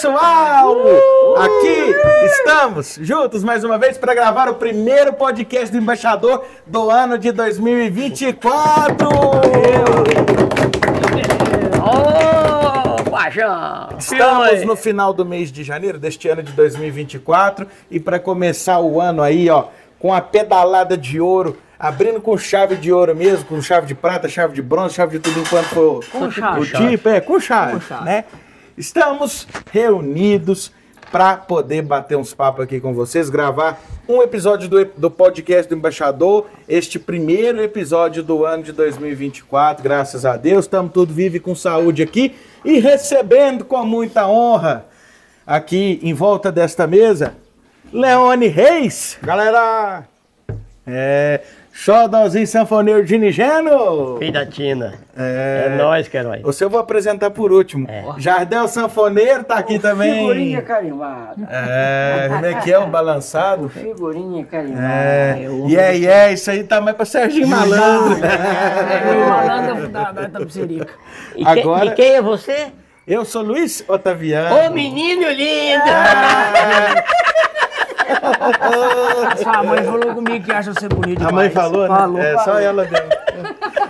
pessoal! Aqui estamos juntos mais uma vez para gravar o primeiro podcast do Embaixador do ano de 2024! Ô, Pajão! Estamos no final do mês de janeiro deste ano de 2024 e para começar o ano aí, ó, com a pedalada de ouro, abrindo com chave de ouro mesmo, com chave de prata, chave de bronze, chave de tudo enquanto for Com chave. o tipo, é, com chave, Com chave. né? Estamos reunidos para poder bater uns papos aqui com vocês, gravar um episódio do, do podcast do Embaixador, este primeiro episódio do ano de 2024, graças a Deus, estamos tudo vivo e com saúde aqui e recebendo com muita honra aqui em volta desta mesa, Leone Reis, Galera, é, Xodózinho Sanfoneiro de Nigeno. Filho da Tina. É, É, nóis, Queiroz. Você eu vou apresentar por último. É. Jardel Sanfoneiro tá aqui também. Figurinha carimbada. É, como é que é o balançado? Figurinha carimbada. É, e é, e é, isso aí tá mais pra Serginho Malandro. É, o malandro da, da, da psirica. E, Agora- quem, e quem é você? Eu sou Luiz Otaviano. Ô, menino lindo! Sua mãe falou comigo que acha você bonito A demais. mãe falou, né? Falou, é, falou. só ela deu.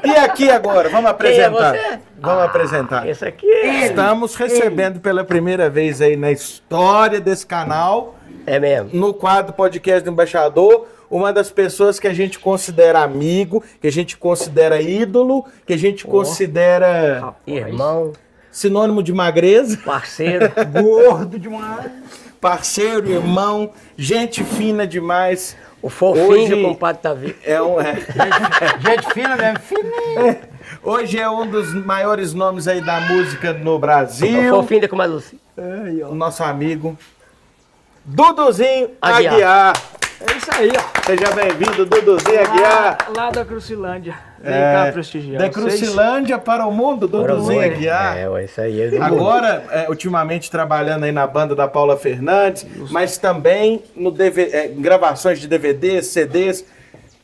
E aqui agora, vamos apresentar. Quem é você? Vamos apresentar. Esse aqui é... Estamos recebendo pela primeira vez aí na história desse canal É mesmo. no quadro podcast do embaixador, uma das pessoas que a gente considera amigo, que a gente considera ídolo, que a gente considera Irmão, sinônimo de magreza, parceiro. gordo demais. Parceiro, irmão, gente fina demais. O fofinho Hoje- do compadre tá vivo. É um, é- Gente fina mesmo, fininho. hoje é um dos maiores nomes aí da música no O Brasil, fofinho da comadre Lucy. o nosso amigo Duduzinho Aguiar. Aguiar. É isso aí, ó. Seja bem-vindo, Duduzinho Aguiar. Lá, da Crucilândia. Vem É, cá prestigiar. da. Crucilândia para o mundo, Duduzinho. Aguiar. É, isso aí é do mundo. Agora, é, ultimamente trabalhando aí na banda da Paula Fernandes, mas também no DV é, em gravações de DVDs, CDs,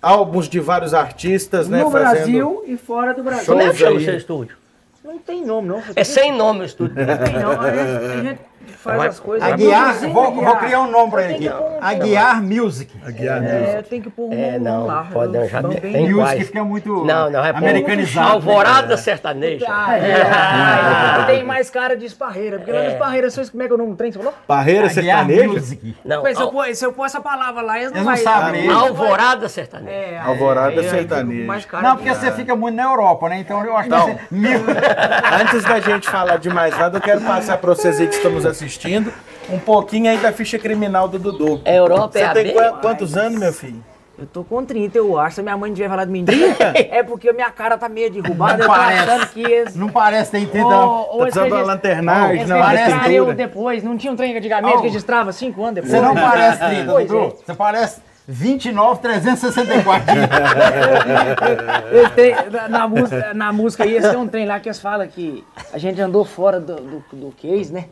álbuns de vários artistas, né? No Brasil e fora do Brasil. Como é que chama o seu estúdio? Não tem nome, não. É sem nome o estúdio. Não tem não. Faz Vai- as coisas. Aguiar, vou, Aguiar. vou criar um nome pra ele aqui. um- Aguiar Music. Aguiar, né? É, tem que pôr um É, nome não, lá. pode não, já Bem- tem- Music quase. fica muito Não, não, é americanizado. Alvorada sertaneja. Ah, é. Ah, tem mais cara de esparreira. Porque lá É. no esparreira, vocês, como é que é o nome do trem? Você falou? Parreira sertaneja? Music. Não, Mas se eu, al- se eu pôr essa palavra lá, eles não, não sabem, não vai- Alvorada sertaneja. É, Alvorada sertaneja. Não, de- porque você fica muito na Europa, né? Então eu acho que Não. Antes da gente falar de mais nada, eu quero passar para vocês aí que estão nos assistindo um pouquinho aí da ficha criminal do Dudu. A Europa é Você a tem qua- quantos anos, meu filho? Eu tô com 30, eu acho. Se minha mãe não tiver falado mentira, é porque minha cara tá meio derrubada. Eu tô Parece. achando que eles. Não parece que tem 30 Ou- não. ou Tá precisando de lanternagem, eles não, registraram eu depois. Não tinha um trem antigamente Oh. que registrava 5 anos depois. Você não parece 30, Pois Dudu. é. Você parece 29, 364 dias. Eles têm- na, na música, na música aí, eles têm um trem lá que eles falam que a gente andou fora do, do, do case, né?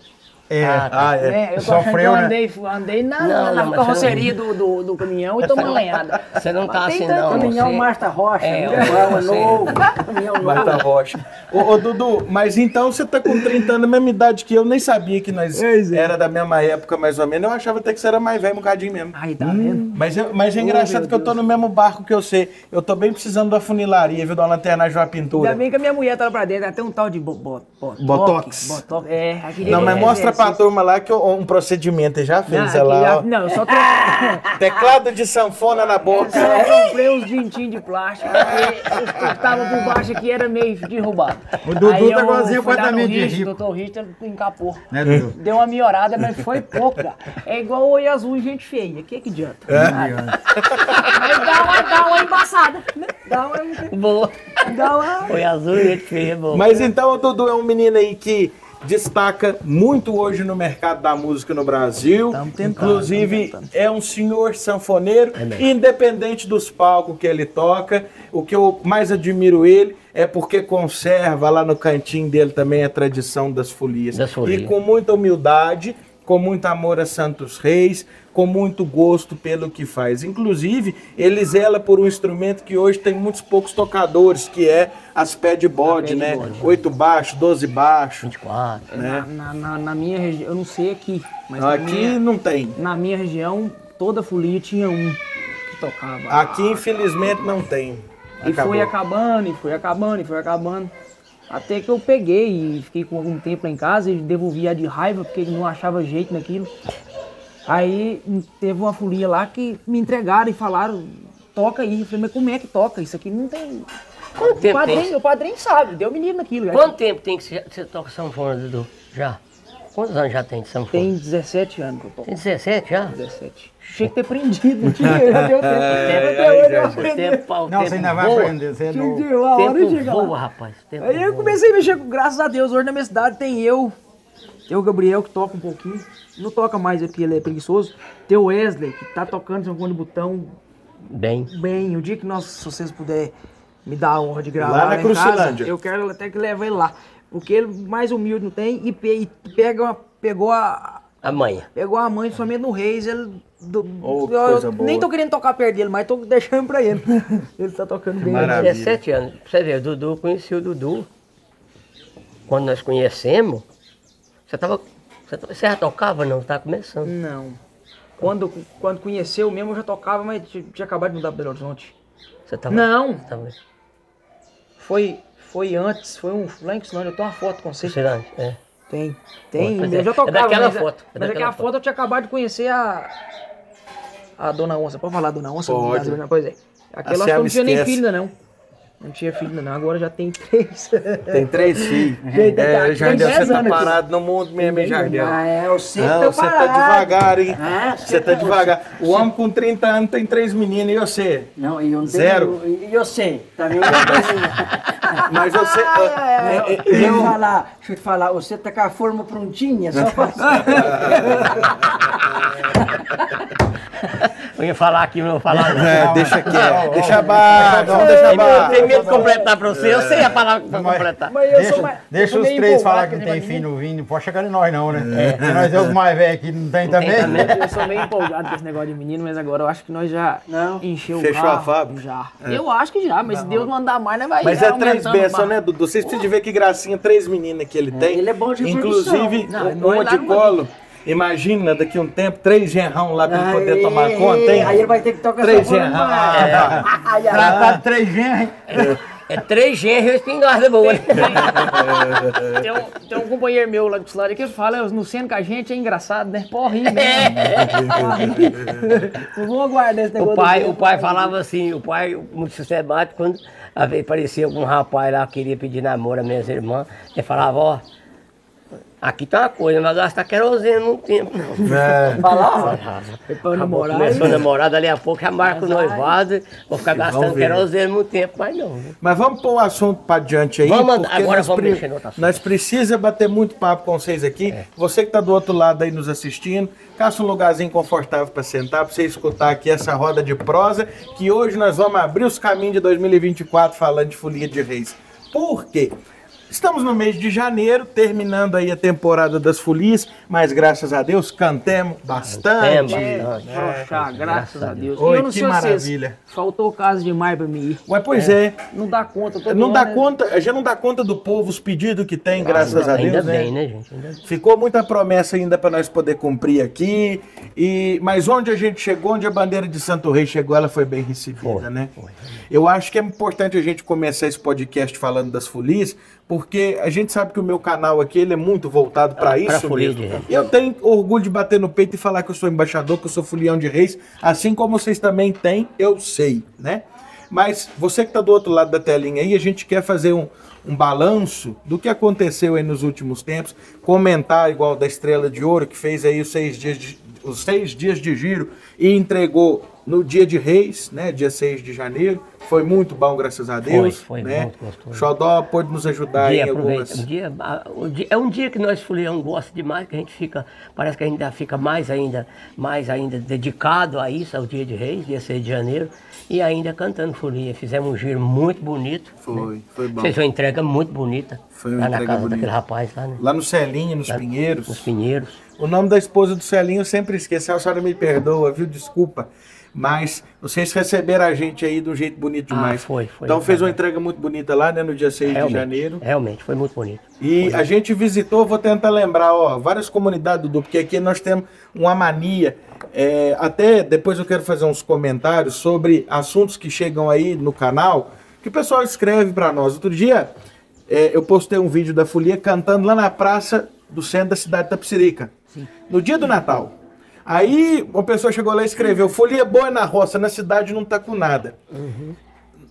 É. Ah, é. É, eu tô achando que Sofreu, eu né? andei, andei na, Não, na, não, carroceria do, do, do caminhão e tomando lenhada. Você não tá assim, não. Caminhão você- Marta Rocha, É, né? eu- é novo. Caminhão novo. Marta Rocha. Ô, ô, Dudu, mas então você tá com 30 anos, a mesma idade que eu, nem sabia que nós é. era da mesma época, mais ou menos. Eu achava até que você era mais velho, um bocadinho mesmo. Aí, tá vendo? Mas, eu- mas é engraçado que eu tô no mesmo barco que eu sei. Eu tô bem precisando da funilaria, viu? Da lanternagem de uma pintura. Ainda bem que a minha mulher tá lá pra dentro, até um tal de bo, bo, botox. Botox. Botox, é. Não, mas é, mostra é, pra é, turma lá que eu- um procedimento já Não, fez, já- ó. não, eu só tô. Teclado de sanfona na boca. Só comprei uns dentinhos de plástico, porque o que tava por baixo aqui era meio derrubado. O Dudu tá eu igualzinho apartamento de Richter, rico. O doutor Richter encapou. Né, Dudu? Deu uma melhorada, mas foi pouca. É igual o oi azul e gente feia. O que que adianta? É? Nada. Mas dá uma, dá uma embaçada. né? Dá uma, Boa. dá uma... Foi azul e ele fez, boa. Mas então o Dudu é um menino aí que destaca muito hoje no mercado da música no Brasil. Tentando, Inclusive, é um senhor sanfoneiro, mesmo. independente dos palcos que ele toca. O que eu mais admiro ele é porque conserva lá no cantinho dele também a tradição das folias. Das folias. E com muita humildade, com muito amor a Santos Reis, com muito gosto pelo que faz. Inclusive, ele zela por um instrumento que hoje tem muitos poucos tocadores, que é as padboard, né? padboard. 8 baixo, 12 baixo. 24. Né? Na, na- na minha região, eu não sei aqui, mas na, Aqui minha, não tem. na minha região, toda folia tinha um que tocava. Aqui, infelizmente, não tem. E Acabou. foi acabando, e foi acabando, e foi acabando. Até que eu peguei e fiquei com algum tempo lá em casa e devolvi a de raiva, porque não achava jeito naquilo. Aí teve uma folia lá que me entregaram e falaram, toca aí. Eu falei, mas como é que toca? Isso aqui não tem. Quanto O tempo padrinho, tem? o padrinho sabe, deu menino naquilo. Quanto tempo tem que você, você toca sanfona, Dudu? Já? Quantos anos já tem de sanfona? Tem 17 anos que eu toco. Tem 17 já? 17. Tinha que ter prendido, não tinha, já deu tempo. É, Até hoje eu já- O aprendi. tempo, Não, tempo você ainda vai voa. aprender, você é Tinha uma hora tempo chega lá. rapaz. Tempo Aí eu comecei a mexer, com- graças a Deus, hoje na minha cidade tem eu, tem o Gabriel que toca um pouquinho, não toca mais porque ele é preguiçoso, tem o Wesley que tá tocando sanfona de botão Bem. bem, o dia que nós, se vocês puderem me dar a honra de gravar Lá na em casa, eu quero até que leve ele lá, porque ele mais humilde não tem e, pe- e pega uma- pegou a, Amanhã. Pegou a mãe, somente no Reis, ele. do- Oh, eu coisa boa. nem tô querendo tocar perto dele, mas tô deixando pra ele. ele tá tocando bem. Maravilha. 17 anos. Pra você ver, o Dudu, eu conheci o Dudu. Quando nós conhecemos, você tava. Você, já tocava? Não, tá começando. Não. Quando, quando conheceu mesmo, eu já tocava, mas tinha, acabado de mudar para Belo Horizonte. Você tava. Não. Você tava. Foi, foi antes, foi um. Lá em eu tenho uma foto com você. Tirante, é. Tem, tem. Pois eu é. já É tocava. daquela mas, foto, é Mas daquela aquela foto. foto eu tinha acabado de conhecer a. A Dona Onça. Pode falar Dona Onça? Pode. Dona- Pois é. Aquela Selma não tinha nem ainda não. Não tinha filho ainda não, agora já tem três. Tem três filhos. É, Jardel, você tá parado no mundo mesmo, hein, Jardel? Ah, é, eu sempre Não, você tá devagar, hein? Ah, Você tá devagar. O homem com 30 anos tem três meninas e você? Não, e eu não Zero. tenho. E eu sei, tá vendo? Mas você. é, é, Deixa eu falar, deixa eu te falar, você tá com a forma prontinha, só faz. Eu ia falar aqui, não vou falar não. É, deixa quieto. Deixa abaixo, vamos deixar Tem medo- abaixo. Tem medo de completar pra você, eu sei a palavra pra completar. Mas eu Deixa, sou mais. eu deixa os três falar que não tem fim no vinho, não pode chegar em nós não, né? Porque nós é os mais velhos aqui, não tem também? também. Eu sou meio empolgado com esse negócio de menino, mas agora eu acho que nós já Não. encheu o Fechou carro. a fábrica? Já. Eu acho que já, mas se Deus mandar mais, nós vai Mas é três bênçãos, barco. né, Dudu? Vocês precisam de ver que gracinha, três meninas que ele tem. ele é bom de Inclusive, produção. Não, uma não é de colo. Imagina daqui a um tempo, três genrão lá pra ele poder tomar conta, hein? Aí ele vai ter que tocar Três genrão. ai. Tratado de três genros, hein? É três genros e espingarda boa. Tem um, tem um companheiro meu lá do Custódia que fala, no sendo com a gente é engraçado, né? Rir mesmo. Não vou aguardar esse negócio. O pai, o pai falava assim, o pai muito sistemático, quando às vezes parecia algum rapaz lá que queria pedir namoro às minhas irmãs, ele falava, ó, aqui tá uma coisa, mas gasta querosene não tempo, não. É. Falava. Pra namorar. Começou a namorar, dali a pouco já marca o noivado, vou ficar gastando querosene muito tempo, mas não. Mas vamos pôr o assunto para diante aí. Vamos, agora vamos pre- mexer no outro assunto. Nós precisamos bater muito papo com vocês aqui. Você que está do outro lado aí nos assistindo, caça um lugarzinho confortável para sentar, para você escutar aqui essa roda de prosa, que hoje nós vamos abrir os caminhos de 2024 falando de Folia de Reis. Por quê? Estamos no mês de janeiro, terminando aí a temporada das folias, mas graças a Deus cantemos bastante. Cantemos. É, frouxar, graças a Deus. Oi, eu não que sei vocês, maravilha. faltou caso demais pra mim ir. Ué, pois é. Não dá conta. todo Não dá né? conta, a gente não dá conta do povo, os pedidos que tem, graças a Ainda Deus, né? bem, né, gente? Ainda. Ficou muita promessa ainda para nós poder cumprir aqui. E mas onde a gente chegou, onde a bandeira de Santo Rei chegou, ela foi bem recebida, Foi, né? Eu acho que é importante a gente começar esse podcast falando das folias, porque a gente sabe que o meu canal aqui ele é muito voltado para isso folia mesmo. reis. Eu tenho orgulho de bater no peito e falar que eu sou embaixador, que eu sou folião de reis, assim como vocês também têm, eu sei, né? Mas você que está do outro lado da telinha aí, a gente quer fazer um, um balanço do que aconteceu aí nos últimos tempos, comentar igual da Estrela de Ouro, que fez aí os seis dias de, os seis dias de giro e entregou no dia de reis, né, dia 6 de janeiro, foi muito bom, graças a Deus. foi né? muito gostoso. Xodó pôde nos ajudar dia em algumas. Um dia, a- o dia- é um dia que nós fulião gosta demais, que a gente fica, parece que a gente ainda fica mais ainda, mais ainda dedicado a isso, ao dia de reis, dia 6 de janeiro, e ainda cantando folia. Fizemos um giro muito bonito. Foi, né? foi bom. Fez uma entrega muito bonita. Foi uma lá na entrega casa bonita. daquele rapaz lá, né? Lá no Celinho, nos Pinheiros. Nos Pinheiros. O nome da esposa do Celinho eu sempre esqueci. A senhora me perdoa, viu? Desculpa. Mas vocês receberam a gente aí de um jeito bonito Ah, demais. foi, foi. Então fez uma entrega muito bonita lá, né? No dia 6 de Realmente, janeiro. realmente, foi muito bonito. E a gente visitou, vou tentar lembrar, ó, várias comunidades, Dudu, porque aqui nós temos uma mania. é, até depois eu quero fazer uns comentários sobre assuntos que chegam aí no canal, que o pessoal escreve para nós. Outro dia é, eu postei um vídeo da Folia cantando lá na praça do centro da cidade de Tapsirica, no dia do Natal. Aí uma pessoa chegou lá e escreveu: Folia boa na roça, na cidade não tá com nada.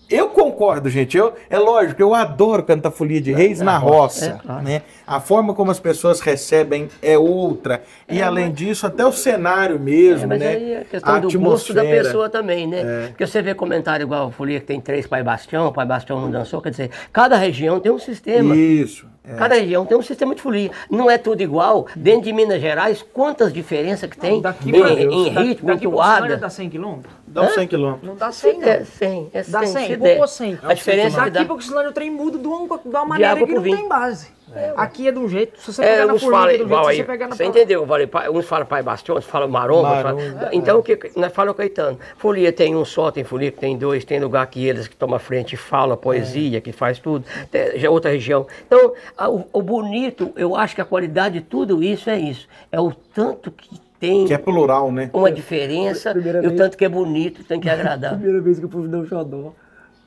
Eu concordo, gente. Eu, é lógico, eu adoro cantar folia de reis na roça. é claro. né? A forma como as pessoas recebem é outra. E além disso, até o cenário mesmo, É, mas né? aí é questão A do gosto da pessoa também, né? É. Porque você vê comentário igual a Folia que tem três Pai Bastião, Pai Bastião não dançou, quer dizer, cada região tem um sistema. Isso. É. Cada região tem um sistema de folia. Não é tudo igual. Dentro de Minas Gerais, quantas diferenças que tem Daqui em, pra em da- ritmo, daqui em pra Ucinândia toada. dá 100 quilômetros? Dá uns 100 quilômetros. Não dá 100, Se não. der 100, é 100. Dá 100, se vou pôr 100. A diferença é que dá... pra Ucinândia o trem muda de uma, de uma maneira que não tem vinho. base. Aqui é de um jeito, se você É, pegar na uns formiga falam é igual jeito, aí. se você pegar na Você entendeu? Pai- uns falam pai Bastião, outros falam maromba. Maromba, falam- Então, o que nós falamos, Caetano? Folia tem um só, tem folia que tem dois, tem lugar que eles que tomam frente e falam poesia, que faz tudo. Tem, já é outra região. Então, a- o, o bonito, eu acho que a qualidade de tudo isso é isso. É o tanto que tem Que é plural, né? uma diferença Primeira e o tanto que é bonito, tem que agradar. Primeira vez que eu fui dar um xodó.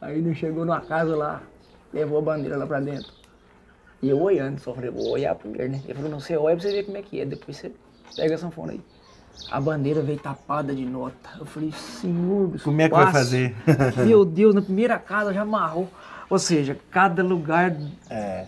Aí ele chegou numa casa lá, levou a bandeira lá pra dentro. E eu olhando, só falei, vou olhar primeiro, né? Ele falou, não, você olha pra você ver como é que é, depois você pega a sanfona aí. A bandeira veio tapada de nota. Eu falei, senhor, do Como é que vai fazer? Meu Deus, na primeira casa já amarrou. Ou seja, cada lugar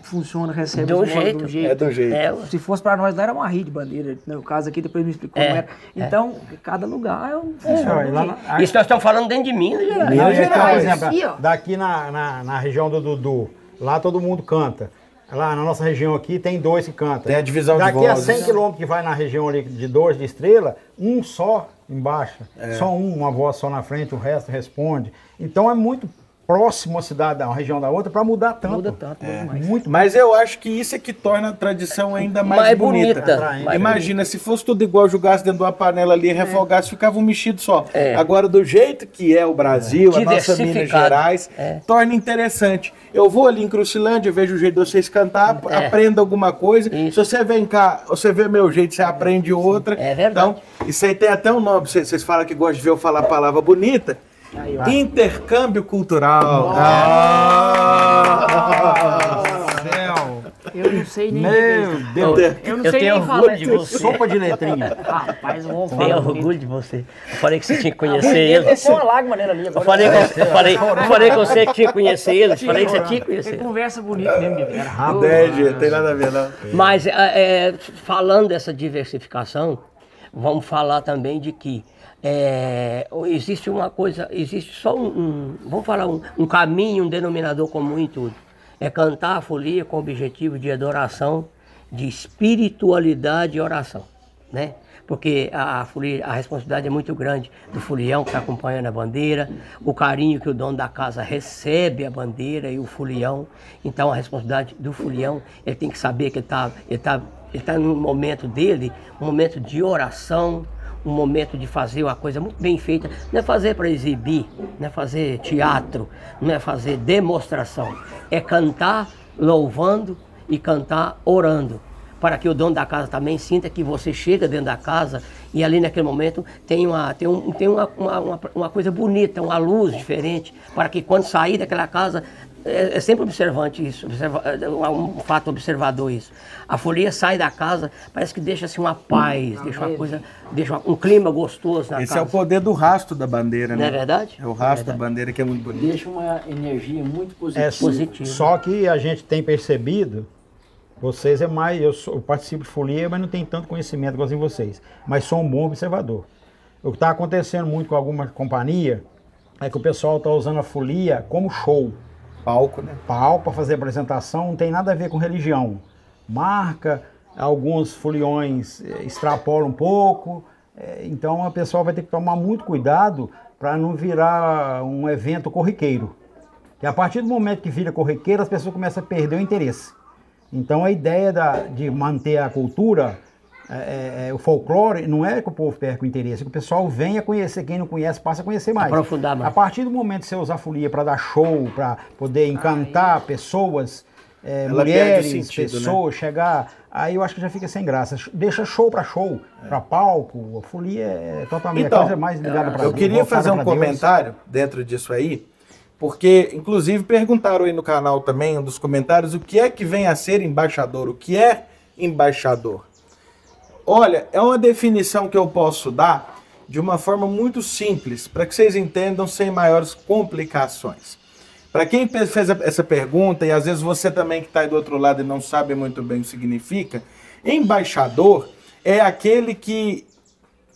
funciona, recebe um modos jeito. de um jeito. É do jeito. É, Se fosse pra nós, lá era uma rede de bandeira. No caso aqui, depois me explicou É, como era. Então, cada lugar é um. funciona de um lá isso nós estamos falando dentro de Minas Gerais. Não, Minas Gerais. exemplo, Aqui, ó. daqui na, na, na região do Dudu, lá todo mundo canta. Lá na nossa região aqui tem dois que cantam. Tem a divisão de Daqui a vozes. 100 quilômetros que vai na região ali de dois de estrela, um só embaixo. É. Só um, uma voz só na frente, o resto responde. Então é muito próximo a cidade da uma região da outra para mudar tanto. Muda tanto, muda demais. Muito Mas eu acho que isso é que torna a tradição ainda mais, Mais bonita. bonita. Mais Imagina, se fosse tudo igual, jogasse dentro de uma panela ali, refogasse, ficava um mexido só. É. Agora, do jeito que é o Brasil, a nossa Minas. Gerais, É. torna interessante. Eu vou ali em Crucilândia, vejo o jeito de vocês cantar, É. aprenda alguma coisa. Isso. Se você vem cá, você vê meu jeito, você aprende outra. É verdade. Então, isso aí tem até um nome. Vocês, vocês falam que gostam de ver eu falar a palavra bonita. Intercâmbio cultural. Ah! céu. Eu não sei nem. Meu Deus. Eu não Eu sei tenho nem orgulho falar. de você. Sopa de letrinha. Rapaz, eu vou Tenho falar. orgulho de você. Eu falei que você tinha que conhecer ele. Desceu uma lágrima nela ali Eu falei, que, eu falei, eu falei com você que tinha que conhecer ele. Eu falei que você tinha que conhecer. conversa bonita mesmo de vera. Entendi, não tem nada a ver, não. Mas, é, é, falando dessa diversificação, vamos falar também de que é, existe uma coisa, existe só um, um- vamos falar, um, um caminho, um denominador comum em tudo. É cantar a folia com o objetivo de adoração, de espiritualidade e oração, né? Porque a, a folia, a responsabilidade é muito grande do folião que está acompanhando a bandeira, o carinho que o dono da casa recebe a bandeira e o folião. Então a responsabilidade do folião, ele tem que saber que ele está ele tá, ele tá num momento dele, um momento de oração, um momento de fazer uma coisa muito bem feita. Não é fazer para exibir, não é fazer teatro, não é fazer demonstração. É cantar louvando e cantar orando. Para que o dono da casa também sinta que você chega dentro da casa e ali naquele momento tem uma, tem um, tem uma, uma, uma, coisa bonita, uma luz diferente. Para que quando sair daquela casa, é, é sempre observante isso, observa, é um fato observador isso. A folia sai da casa, parece que deixa assim uma paz, deixa uma coisa, deixa uma- um clima gostoso na Esse é casa. o poder do rastro da bandeira, né? Não é verdade? É o rastro da bandeira que é muito bonito. Deixa uma energia muito É, positiva. Só que a gente tem percebido, vocês é mais, eu, sou- eu participo de folia, mas não tenho tanto conhecimento igual em vocês. Mas sou um bom observador. O que está acontecendo muito com alguma companhia é que o pessoal está usando a folia como show. Palco, né? Pau para fazer apresentação não tem nada a ver com religião. Marca, alguns foliões eh, extrapolam um pouco, eh, então a pessoa vai ter que tomar muito cuidado para não virar um evento corriqueiro. E a partir do momento que vira corriqueiro, as pessoas começam a perder o interesse. Então a ideia da- de manter a cultura, é, é, é, o folclore, não é que o povo perca o interesse, é que o pessoal venha conhecer, quem não conhece passa a conhecer mais. Aprofundar mais. A partir do momento que você usar a folia para dar show, para poder encantar pessoas, é, mulheres, sentido, né? pessoas, chegar, aí eu acho que já fica sem graça. Deixa show para show, para palco, a folia é totalmente Então, a coisa mais ligada para Eu queria fazer um comentário dentro disso aí, porque inclusive perguntaram aí no canal também, um dos comentários, o que é que vem a ser embaixador? O que é embaixador? Olha, é uma definição que eu posso dar de uma forma muito simples, para que vocês entendam sem maiores complicações. Para quem fez essa pergunta, e às vezes você também que está aí do outro lado e não sabe muito bem o que significa, embaixador é aquele que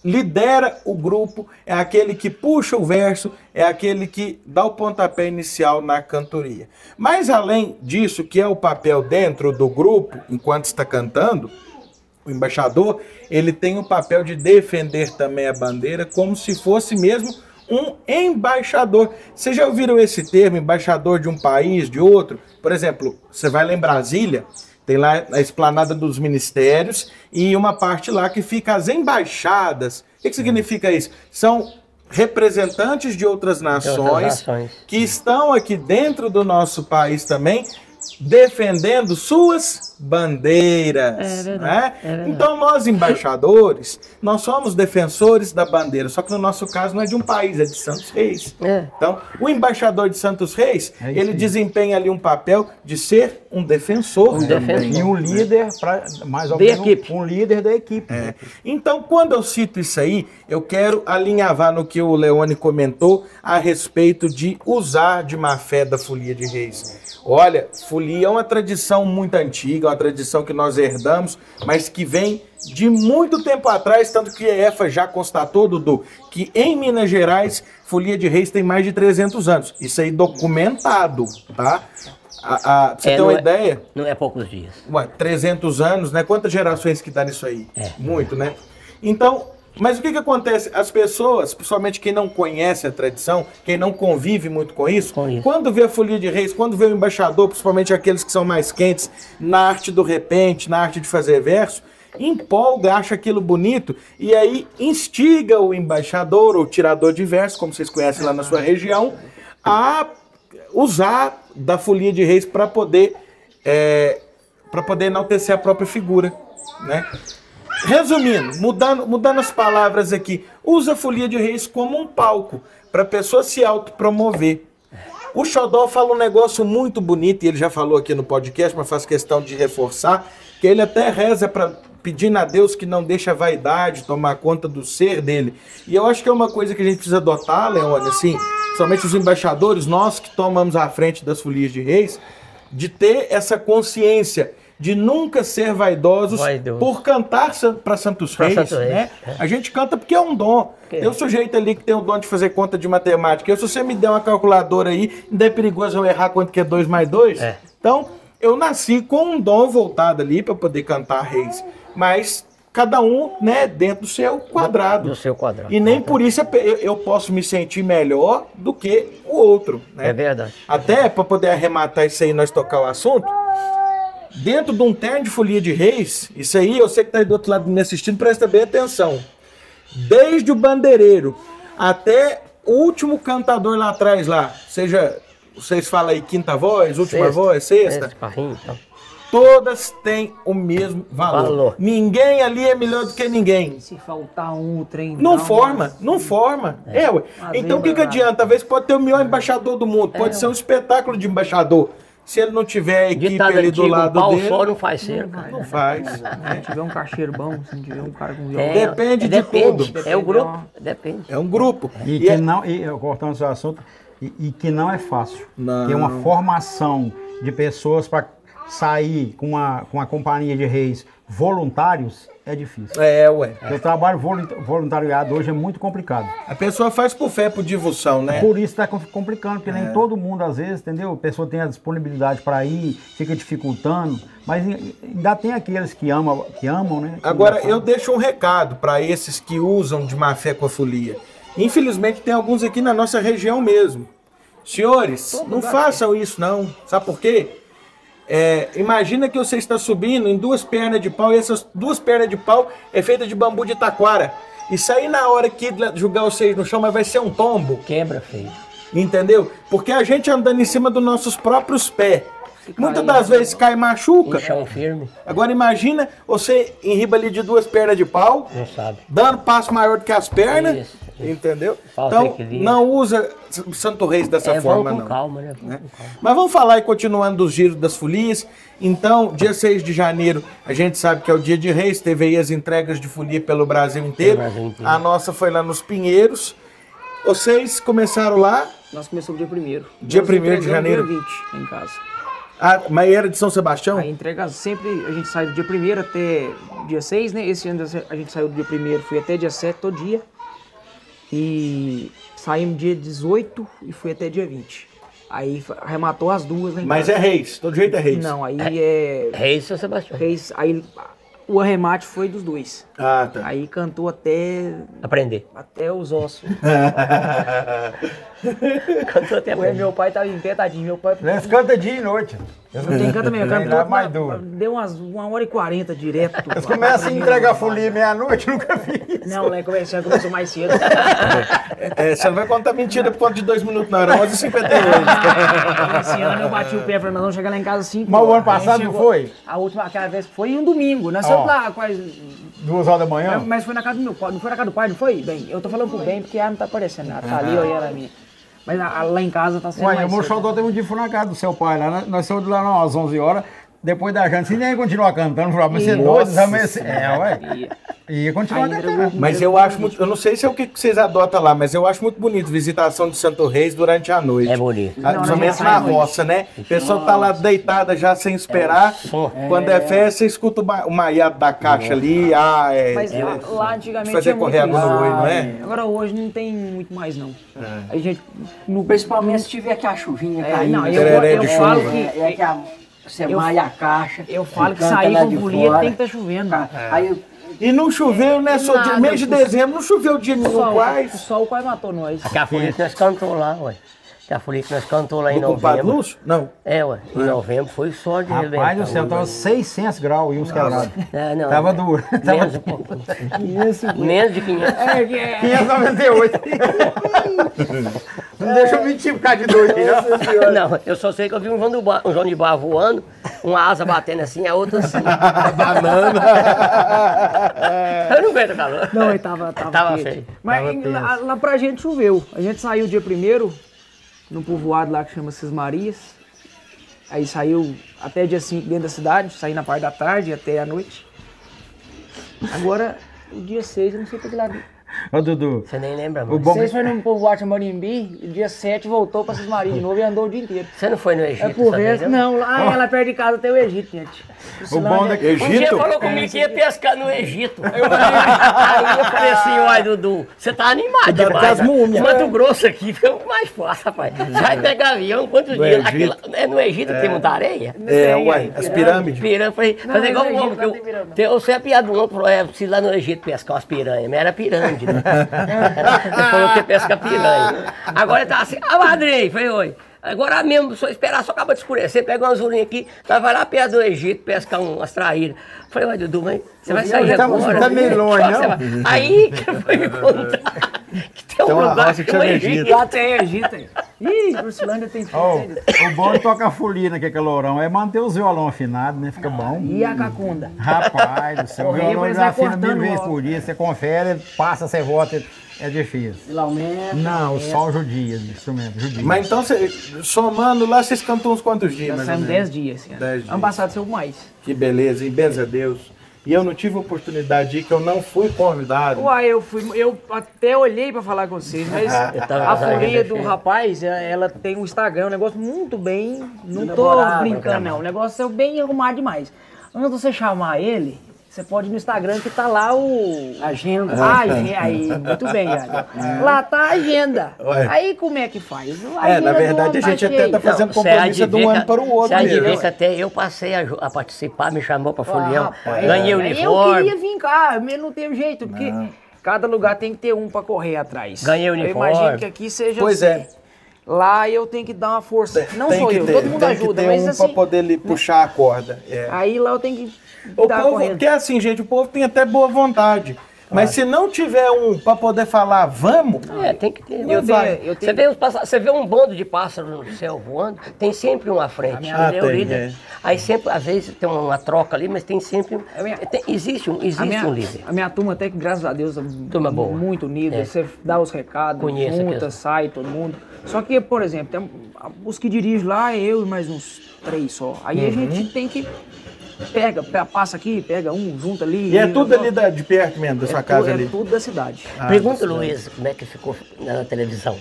lidera o grupo, é aquele que puxa o verso, é aquele que dá o pontapé inicial na cantoria. Mas além disso, que é o papel dentro do grupo, enquanto está cantando, o embaixador, ele tem o papel de defender também a bandeira como se fosse mesmo um embaixador. Vocês já ouviram esse termo, embaixador de um país, de outro? Por exemplo, você vai lá em Brasília, tem lá a esplanada dos ministérios e uma parte lá que fica as embaixadas. O que, que significa isso? São representantes de outras nações nações. que estão aqui dentro do nosso país também defendendo suas bandeiras. É verdade, né? é. Então nós embaixadores, nós somos defensores da bandeira, só que no nosso caso não é de um país, é de Santos Reis. É. Então, o embaixador de Santos Reis, É ele aí. desempenha ali um papel de ser um defensor. Um defensor. E um líder, pra, mais ou Da menos, equipe. um líder da equipe. É. Então, quando eu cito isso aí, eu quero alinhavar no que o Leone comentou a respeito de usar de má fé da folia de reis. Olha, folia é uma tradição muito antiga, uma tradição que nós herdamos, mas que vem de muito tempo atrás, tanto que a EFA já constatou, Dudu, que em Minas Gerais, folia de reis tem mais de 300 anos. Isso aí documentado, tá? A, a, pra você É, ter uma é- ideia, Não é poucos dias. Ué, 300 anos, né? Quantas gerações que dá nisso aí? Muito, né? Então, mas o que que acontece? As pessoas, principalmente quem não conhece a tradição, quem não convive muito com isso, isso. quando vê a folia de reis, quando vê o embaixador, principalmente aqueles que são mais quentes na arte do repente, na arte de fazer verso, empolga, acha aquilo bonito e aí instiga o embaixador ou tirador de verso, como vocês conhecem lá na sua região, a usar da folia de reis para poder é, para poder enaltecer a própria figura, né? Resumindo, mudando, mudando as palavras aqui, usa a folia de reis como um palco para a pessoa se autopromover. O Xodó fala um negócio muito bonito, e ele já falou aqui no podcast, mas faz questão de reforçar, que ele até reza para pedindo a Deus que não deixe a vaidade tomar conta do ser dele. E eu acho que é uma coisa que a gente precisa adotar, Leone, assim, somente os embaixadores, nós que tomamos à frente das folias de reis, de ter essa consciência de nunca ser vaidosos Vaidoso. por cantar para Santos Pra Reis, Santos né? é. A gente canta porque é um dom. É. Tem um sujeito ali que tem o dom de fazer conta de matemática. Eu, se você me der uma calculadora aí, ainda é perigoso eu errar quanto que é 2 mais 2. É. Então, eu nasci com um dom voltado ali para poder cantar reis. Mas cada um, né, dentro do seu quadrado. Do seu quadrado. E nem por isso é eu posso me sentir melhor do que o outro, né? É verdade. Até para poder arrematar isso aí, nós tocar o assunto, dentro de um terno de folia de reis, isso aí, eu sei que tá aí do outro lado me assistindo, presta bem atenção. Desde o bandeireiro até o último cantador lá atrás, lá, seja, vocês falam aí quinta voz, última Sexta. voz, sexta, então. todas têm o mesmo valor. Valor. Ninguém ali é melhor do que ninguém. Se faltar um, o trem. Não dá forma, uma- não forma. É, ué. Uma Então o que, que adianta? Talvez pode ter o melhor embaixador do mundo, pode ser um espetáculo de embaixador. Se ele não tiver a equipe Ditado ali do antigo, lado um pau dele, só não faz cerca. não faz. Se não tiver um cacheiro bom, se não tiver um cara com violão. É, Depende de depende. tudo. É o grupo, depende. É um grupo. E, E que é- não, e, cortando seu assunto, e, e que não é fácil. Não. Tem uma formação de pessoas para sair com uma, com uma companhia de reis voluntários é difícil. É, ué. Porque o trabalho volunta- voluntariado hoje é muito complicado. A pessoa faz por fé, por divulgação, né? Por isso está complicando, porque É. nem todo mundo, às vezes, entendeu? A pessoa tem a disponibilidade para ir, fica dificultando, mas ainda tem aqueles que amam, que amam né? Que Agora, eu deixo um recado para esses que usam de má fé com a folia. Infelizmente, tem alguns aqui na nossa região mesmo. Senhores, não façam isso não. Sabe por quê? É, imagina que você está subindo em duas pernas de pau e essas duas pernas de pau é feita de bambu de taquara. E sair na hora que jogar vocês no chão, mas vai ser um tombo. Quebra, feio. Entendeu? Porque a gente andando em cima dos nossos próprios pés. Muitas das vezes cai e machuca. Chão firme, Agora imagina você em riba ali de duas pernas de pau, não sabe. dando passo maior do que as pernas. Isso, isso. Entendeu? Falta então, equilíbrio. não usa Santo Reis dessa é, forma, não. calma, né? Calma. Mas vamos falar e continuando dos giros das folias. Então, dia 6 de janeiro, a gente sabe que é o dia de reis, teve aí as entregas de folia pelo Brasil inteiro. Pelo Brasil inteiro. A nossa foi lá nos Pinheiros. Vocês começaram lá, Nós começamos dia 1 Dia Nós 1º de janeiro. Dia 20 em casa. A mas era de São Sebastião? A entrega sempre, a gente sai do dia 1 até dia 6, né? Esse ano a gente saiu do dia 1 fui até dia 7 todo dia. E saímos dia 18 e fui até dia 20. Aí arrematou as duas em Mas é reis, todo jeito é reis. Não, aí é. Reis São Sebastião. Fez, aí o arremate foi dos dois. Ah, tá. Aí cantou até, Aprender. até os ossos. Cantou até aprender. meu pai tava em pé, tadinho. Meu pai. Eles cantam dia e noite. Eles Não canta mesmo, Tem cantou. lá mais duro. Deu umas uma hora e quarenta direto. Eles começam a entregar folia meia-noite, nunca vi. Não, né? Começou, começou mais cedo. É, você não vai contar mentira por conta de dois minutos, não. Era 11h58. Esse ano eu bati o pé, falei, nós vamos chegar lá em casa 5 Mas o ano passado não foi? A última, aquela vez foi em um domingo. Nós Ó. lá quase. Duas horas da manhã? Mas foi na casa do meu pai. Não foi na casa do pai, não foi? Bem, eu tô falando pro bem porque ela não tá aparecendo. Ela tá ali, e ela é minha. Mas a- a- lá em casa tá sendo. Ué, mais o meu xodó teve um dia casa do seu pai lá. né? Nós saímos de lá não, às 11 horas. Depois da janta, se nem continuar cantando, falou, mas você é doido. É, ué. Ia continuar cantando. Mas eu acho muito. Eu não sei se é o que vocês adotam lá, mas eu acho muito bonito visitação de Santo Reis durante a noite. É bonito. Ah, Principalmente na noite. roça, né? A pessoa tá lá deitada já sem esperar. som. Quando é festa, você escuta o ma- o maiado da caixa ali. Ah, é. Mas é- lá, lá antigamente fazer muito correr isso. olho, não é? Agora hoje não tem muito mais não. A gente no Principalmente se tiver que a chuvinha É, caindo. não, eu, Tereré eu de falo que É, é que a, você Eu- maia a caixa. eu falo que sair com de folia tem que estar chovendo. Aí E não choveu, né? Só de mês de dezembro não choveu dia nenhum sol, o quase. sol quase matou nós. A que nós cantou lá, ué. Que a folia que nós cantou lá em Do novembro. Lúcio? Não. É, ué. Em novembro foi só de Rapaz arrebentar. do céu, tava 600 graus e uns quebrados. É, não. Tava duro. Tava Menos um pouco. Menos de 500. É, que é- 598. Não deixa eu mentir por causa de dois aqui, não. Não, eu só sei que eu vi um João, Bar, um João de Bar voando, uma asa batendo assim, a outra assim. eu não aguento calor. Não, ele tava, tava, Tava quente. feio. Mas Tava lá, lá pra gente choveu. A gente saiu dia primeiro, num povoado lá que chama Cismarias. Aí saiu até dia 5 dentro da cidade, saí na parte da tarde até a noite. Agora, o dia 6, eu não sei pra que lado. Ô, Dudu, Você nem lembra, o mano. bom... 6 foi num povoado chamado Imbi, e dia 7 voltou pra Cismarias de novo e andou o dia inteiro. Você não foi no Egito É por vez, resto, não, lá ela perto de casa tem o Egito, gente. O bom da... Um dia Egito? falou comigo que ia pescar no Egito. Aí eu falei assim, uai, Dudu, você tá animado demais. né? múmias. Mato Grosso aqui fica mais fácil, rapaz. Você vai pegar avião, quantos No dias? Egito. lá- é no Egito que tem muita areia? É, ué, as pirâmides. Piranha, falei, fazer igual o Egito homem, eu- piranha, Você é piada do outro, falou, é, preciso ir lá no Egito pescar umas piranhas, mas era pirâmide, né? Ele falou que pesca piranha. Agora ele tá assim, ah, madrinha, falei, oi. Agora mesmo, só esperar, só acaba de escurecer, pega uma azulinha aqui, nós vai lá perto do Egito pescar umas traíras. Falei, ué, Dudu, mas você vai sair tá- agora? tá meio longe, não? Aí que foi me contar que tem um uma lugar que que chama Egito. Egito. Lá tem Egito. hein? Ih, Bruxilândia tem Ó, tudo. o bom de tocar folia naquele calorão é manter os violão afinados, né? Fica bom. E a cacunda? Rapaz do céu, o violão afina mil vezes por dia, você confere, passa, você volta, é difícil. Não, só o judias, isso mesmo, judias. Mas então, cê- somando lá, vocês cantam uns quantos dias, Nós mais saímos menos? 10 dias ano. Dez dias. Ano passado saiu mais. Que beleza, hein? Benza a Deus. e eu não tive oportunidade de ir, que eu não fui convidado. Uai, eu fui, eu até olhei pra falar com vocês, mas a folia do rapaz, é- ela tem um Instagram, um negócio muito bem. Não tô brincando, não. O negócio é bem arrumado demais. Antes de você chamar ele, você pode ir no Instagram que tá lá o. Agenda. A agenda. Aí, muito bem, Jade. Lá tá a agenda. Ué. Aí como é que faz? A É, na verdade, a gente até tá fazendo há compromisso de de um ano para o outro Você mesmo. que até eu passei a, a participar, me chamou pra Ah, folião. rapaz, Ganhei o aí uniforme. Eu queria vir cá, mas não teve jeito, porque cada lugar tem que ter um pra correr atrás. Ganhei o Eu uniforme. imagino que aqui seja Pois assim. é. Lá eu tenho que dar uma força. Não Tem sou eu, ter, todo mundo tem ajuda, que ter mas um assim. para poder lhe puxar a corda. É. Aí lá eu tenho que O dar povo, correndo. que é assim, gente, o povo tem até boa vontade. Mas se não tiver um para poder falar, vamos, É, tem que ter. Eu tenho- eu Você, tenho- vê os passa- você vê um bando de pássaros no céu voando, tem sempre um à frente. Ah, entendeu, tem, líder? é. Aí sempre, às vezes, tem uma troca ali, mas tem sempre. um- minha- tem- existe um, existe A minha, um líder. a minha turma até que, graças a Deus, é Turma boa. muito unida. É. Você dá os recados, Conheço junta, sai todo mundo. Só que, por exemplo, tem, os que dirigem lá, é eu e mais uns três só. Aí Uhum. a gente tem que... Pega, pe- passa aqui, pega um, junta ali. e é tudo ali da- de perto mesmo, da é sua tu- casa é ali. tudo da cidade. Pergunta, Luiz, como é que ficou na televisão.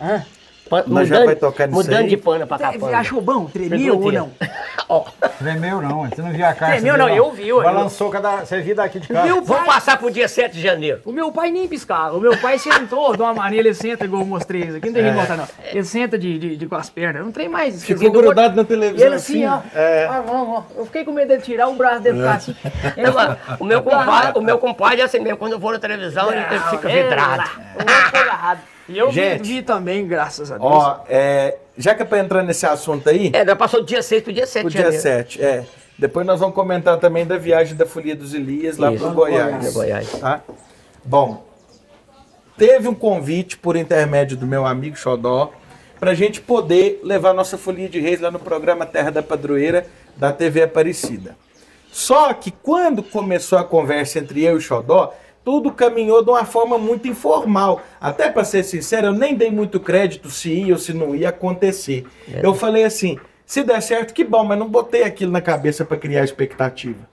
Hã? Pa- Nós já vai tocar nisso mudando aí? de pano pra Você capanga. achou bom? Tremeu ou não? Ó, Tremeu não, você não viu a caixa. Tremeu não, eu vi, ué. Balançou cada. Você viu daqui de casa. Meu vamos pai, passar pro dia 7 de janeiro. o meu pai nem piscava. O meu pai sentou de uma maneira, ele senta igual eu mostrei isso aqui. Não tem jeito de mostrar, não. Ele senta de, de, de com as pernas. Não tem mais. Ficou grudado na televisão Ele assim, ó. É. Ah, vamos, ó. Eu fiquei com medo dele tirar o braço dele ficar assim. Mas o, meu compadre, o meu compadre é assim mesmo, quando eu vou na televisão, ele, fica vidrado. lá, eu vou ficar agarrado. E eu vi, Gente. vi também, graças a Deus. Ó, é, já que é para entrar nesse assunto aí, É, nós passou do dia 6 pro dia 7 o dia janeiro. 7, é. Depois nós vamos comentar também da viagem da Folia dos Elias lá para Goiás. Goiás. Tá? Bom, teve um convite por intermédio do meu amigo Xodó para a gente poder levar nossa Folia de Reis lá no programa Terra da Padroeira da TV Aparecida. Só que quando começou a conversa entre eu e o Xodó, tudo caminhou de uma forma muito informal. Até para ser sincero, eu nem dei muito crédito se ia ou se não ia acontecer. Eu falei assim: se der certo, que bom, mas não botei aquilo na cabeça para criar expectativa.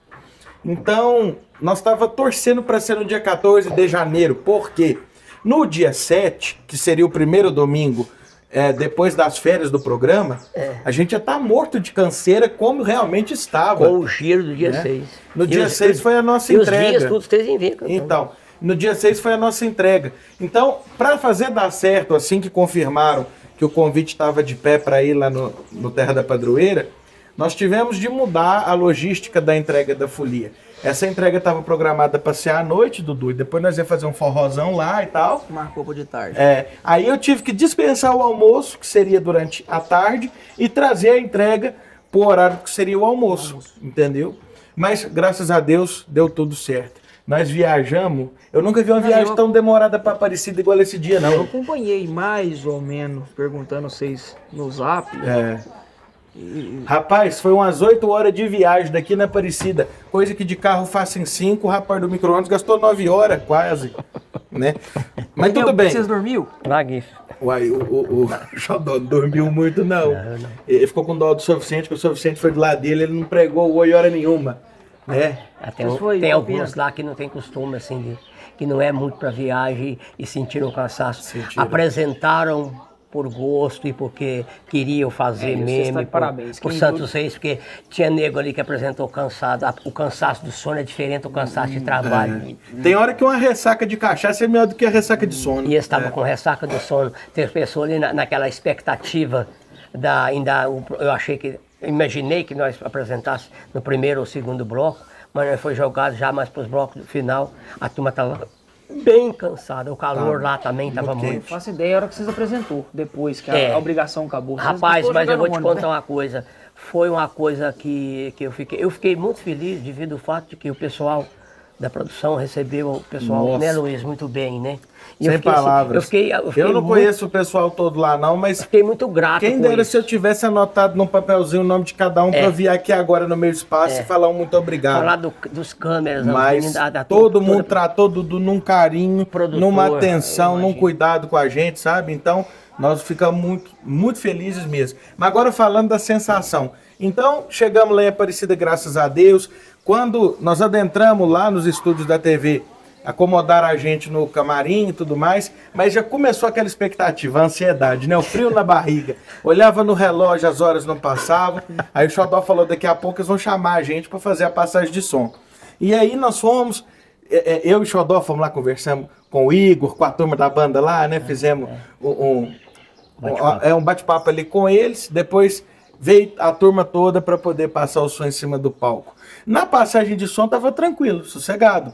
Então, nós estava torcendo para ser no dia 14 de janeiro, porque no dia 7, que seria o primeiro domingo é, depois das férias do programa, a gente já está morto de canseira como realmente estava. Com o giro do dia 6. No dia 6 foi a nossa e entrega. os dias, todos três em vez. Então, no dia 6 foi a nossa entrega. Então, para fazer dar certo, assim que confirmaram que o convite estava de pé para ir lá no, no Terra da Padroeira, nós tivemos de mudar a logística da entrega da folia. Essa entrega estava programada para ser à noite, Dudu, e depois nós ia fazer um forrozão lá e tal. Marcou pro de tarde. É, aí eu tive que dispensar o almoço, que seria durante a tarde, e trazer a entrega pro horário que seria o almoço, entendeu? Mas graças a Deus deu tudo certo. Nós viajamos, eu nunca vi uma Não, viagem eu- tão demorada para Aparecida igual esse dia, Eu não. acompanhei mais ou menos, perguntando vocês no zap. É. Rapaz, foi umas 8 horas de viagem daqui na Aparecida. Coisa que de carro faça em 5, o rapaz do micro-ondas gastou 9 horas quase. Né? Mas tudo bem. Vocês dormiu? Vaguinho. Uai, o, o, o Xodó não dormiu muito, não. Ele ficou com dó do suficiente, que o suficiente foi do lado dele, ele não pregou o oi hora nenhuma. Né? Ah, tem foi tem alguns lá que não tem costume, assim, de, que não é muito para viagem e sentiram cansaço. Sentiram. Apresentaram por gosto e porque queriam fazer É, você meme. por- parabéns. Por Santos Reis, porque tinha nego ali que apresentou cansado. O cansaço do sono é diferente do cansaço de trabalho. Tem hora que uma ressaca de cachaça é melhor do que a ressaca de sono. E eles estavam com ressaca do sono. Teve pessoa ali na, naquela expectativa da ainda. Eu achei que. Imaginei que nós apresentássemos no primeiro ou segundo bloco, mas nós foi jogado já mais para os blocos do final. A turma estava bem cansada. O calor lá também estava muito muito. Não faço ideia a hora que vocês apresentou, depois que a, É. a obrigação acabou. Vocês Rapaz, mas eu vou te contar né? uma coisa. Foi uma coisa que, que eu fiquei. Eu fiquei muito feliz devido ao fato de que o pessoal da produção recebeu o pessoal, Nossa. né, Luiz, muito bem, né? E Sem eu fiquei, assim, palavras. eu fiquei, eu fiquei Eu não muito- conheço o pessoal todo lá, não, mas Fiquei muito grato. quem dera isso. se eu tivesse anotado num papelzinho o nome de cada um É. para eu vir aqui agora no meu espaço e falar um muito obrigado. Falar do- dos câmeras, as Mas da- da- todo toda- mundo tratou Dudu num carinho, Produtor, numa atenção, num cuidado com a gente, sabe? Então, nós ficamos muito, muito felizes mesmo. Mas agora falando da sensação. Então, chegamos lá em Aparecida, graças a Deus, Quando nós adentramos lá nos estúdios da TV, acomodaram a gente no camarim e tudo mais, mas já começou aquela expectativa, a ansiedade, né? O frio na barriga. Olhava no relógio, as horas não passavam. Aí o Xodó falou: daqui a pouco eles vão chamar a gente para fazer a passagem de som. E aí nós fomos, é, é, eu e o Xodó fomos lá, conversamos com o Igor, com a turma da banda lá, né? Fizemos um, um, um, é, um bate-papo ali com eles. Depois veio a turma toda para poder passar o som em cima do palco. Na passagem de som tava tranquilo, sossegado.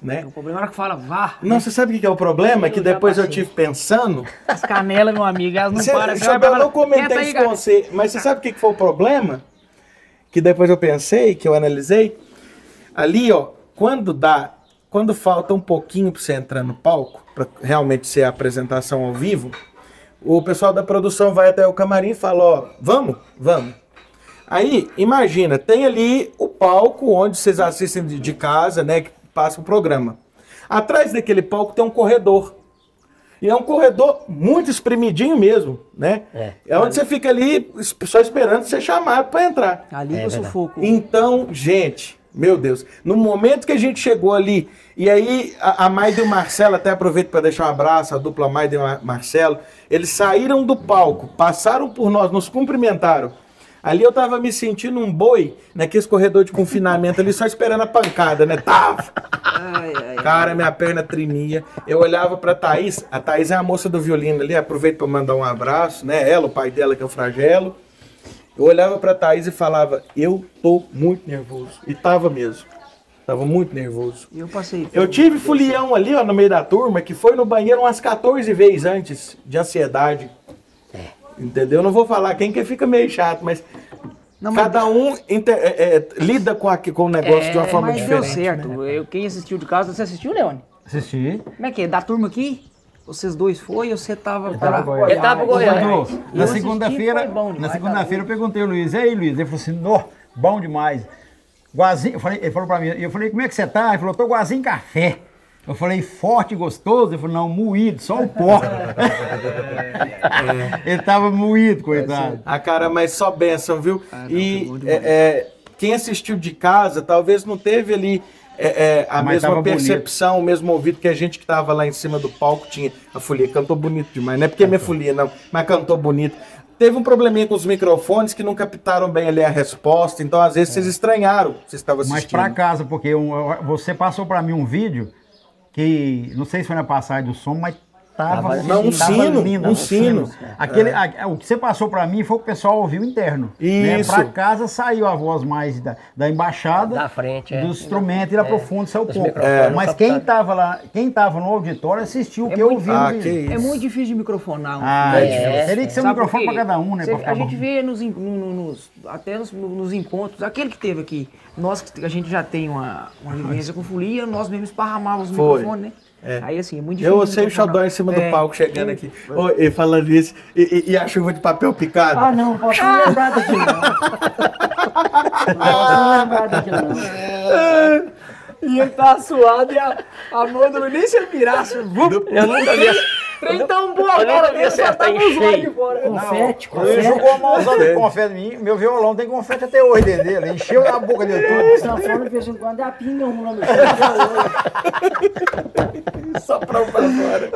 Né? O problema era que fala, vá. Não, você sabe o que que é o problema? Que Eu já depois eu tive pensando. As canelas, meu amigo, elas não Você, param. Vai eu não falar, comentei "Senta aí, isso com cara." você, mas você sabe o que que foi o problema? Que depois eu pensei, que eu analisei. Ali, ó, quando dá, quando falta um pouquinho pra você entrar no palco, pra realmente ser a apresentação ao vivo, o pessoal da produção vai até o camarim e fala, ó, vamos, vamos. Aí, imagina, tem ali o palco onde vocês assistem de, de casa, né, que passa o programa. Atrás daquele palco tem um corredor. E é um corredor muito espremidinho mesmo, né? É. É, onde você fica ali só esperando ser chamado para entrar. Ali É sufoco. Então, gente, meu Deus, no momento que a gente chegou ali, e aí a, a Maida e o Marcelo, até aproveito para deixar um abraço, a dupla Maida e o Mar- Marcelo, eles saíram do palco, passaram por nós, nos cumprimentaram. Ali eu tava me sentindo um boi naquele corredor de confinamento ali, só esperando a pancada, né? Tava. Cara, minha perna tremia. Eu olhava pra Thaís, a Thaís é a moça do violino ali, aproveito pra mandar um abraço, né? Ela, o pai dela, que é o Fragelo. Eu olhava pra Thaís e falava, eu tô muito nervoso. E tava mesmo. Tava muito nervoso. Eu passei. Eu tive fulião ali, ó, no meio da turma, que foi no banheiro umas 14 vezes antes, de ansiedade. Entendeu? Não vou falar quem que fica meio chato, mas, Não, mas- cada um inter- é, é, lida com, a- com o negócio de uma forma mas diferente. deu certo. Eu, quem assistiu de casa, você assistiu, Leone? Assisti. Como é que é? Da turma aqui? Vocês dois foi ou você tava tava para em Goiás. Ele tava Goiás. Eu na segunda-feira, na demais, segunda-feira eu perguntei ao Luiz, e aí Luiz? Ele falou assim, nó, bom demais. Guazinho, eu falei, ele falou pra mim, eu falei, como é que você tá? Ele falou, tô guazinho café. Eu falei, forte e gostoso? Ele falou, não, moído, só o pó. ele tava moído, coitado. Ah, cara, mas só benção, viu? Ah, e é, é, quem assistiu de casa talvez não teve ali é, é, a Mas mesma tava bonito. percepção, o mesmo ouvido que a gente que tava lá em cima do palco tinha. A folia cantou bonito demais, não é porque é minha folia, não, mas cantou bonito. Teve um probleminha com os microfones que não captaram bem ali a resposta, então às vezes vocês estranharam, vocês estavam Mas assistindo. pra casa, porque um- você passou pra mim um vídeo que, não sei se foi na passagem do som, mas tava, Tava- Não, um tava sino, lindo, um sino. Aquele, a- o que você passou pra mim foi o que o pessoal ouviu interno. Isso. Né? Pra casa saiu a voz mais da, da embaixada, Da frente, é. dos instrumentos e da profunda saiu pouco. microfones Mas quem tava lá, quem tava no auditório assistiu o É que eu ouvi no Ah, É muito difícil de microfonar. um Ah, é difícil. Teria que ser um microfone pra cada um, né? Ficar a gente bom. vê nos, no- no- nos- até nos, no- nos encontros, aquele que teve aqui, nós que a gente já tem uma, uma vivência com folia, nós mesmos esparramávamos os Foi. microfones, né? É. Aí assim, é muito difícil. Eu sei o xodó em cima É. do palco chegando aqui. Ô, e falando isso, e, e- a chuva de papel picado? Ah, não, posso me lembrar daquilo, não. Não posso me lembrar daquilo, não. E ele tá suado e a, a mão do nem se virasse. Eu nunca vi essa. Trem tão só tá tá com em cheio. fora. Confete, Ele confete. jogou a mãozão de confete em mim, meu violão tem confete até hoje dentro dele. Encheu a boca dele tudo. Sanfona, de vez em quando, é a pinga lá no chão. Só pra pra fora.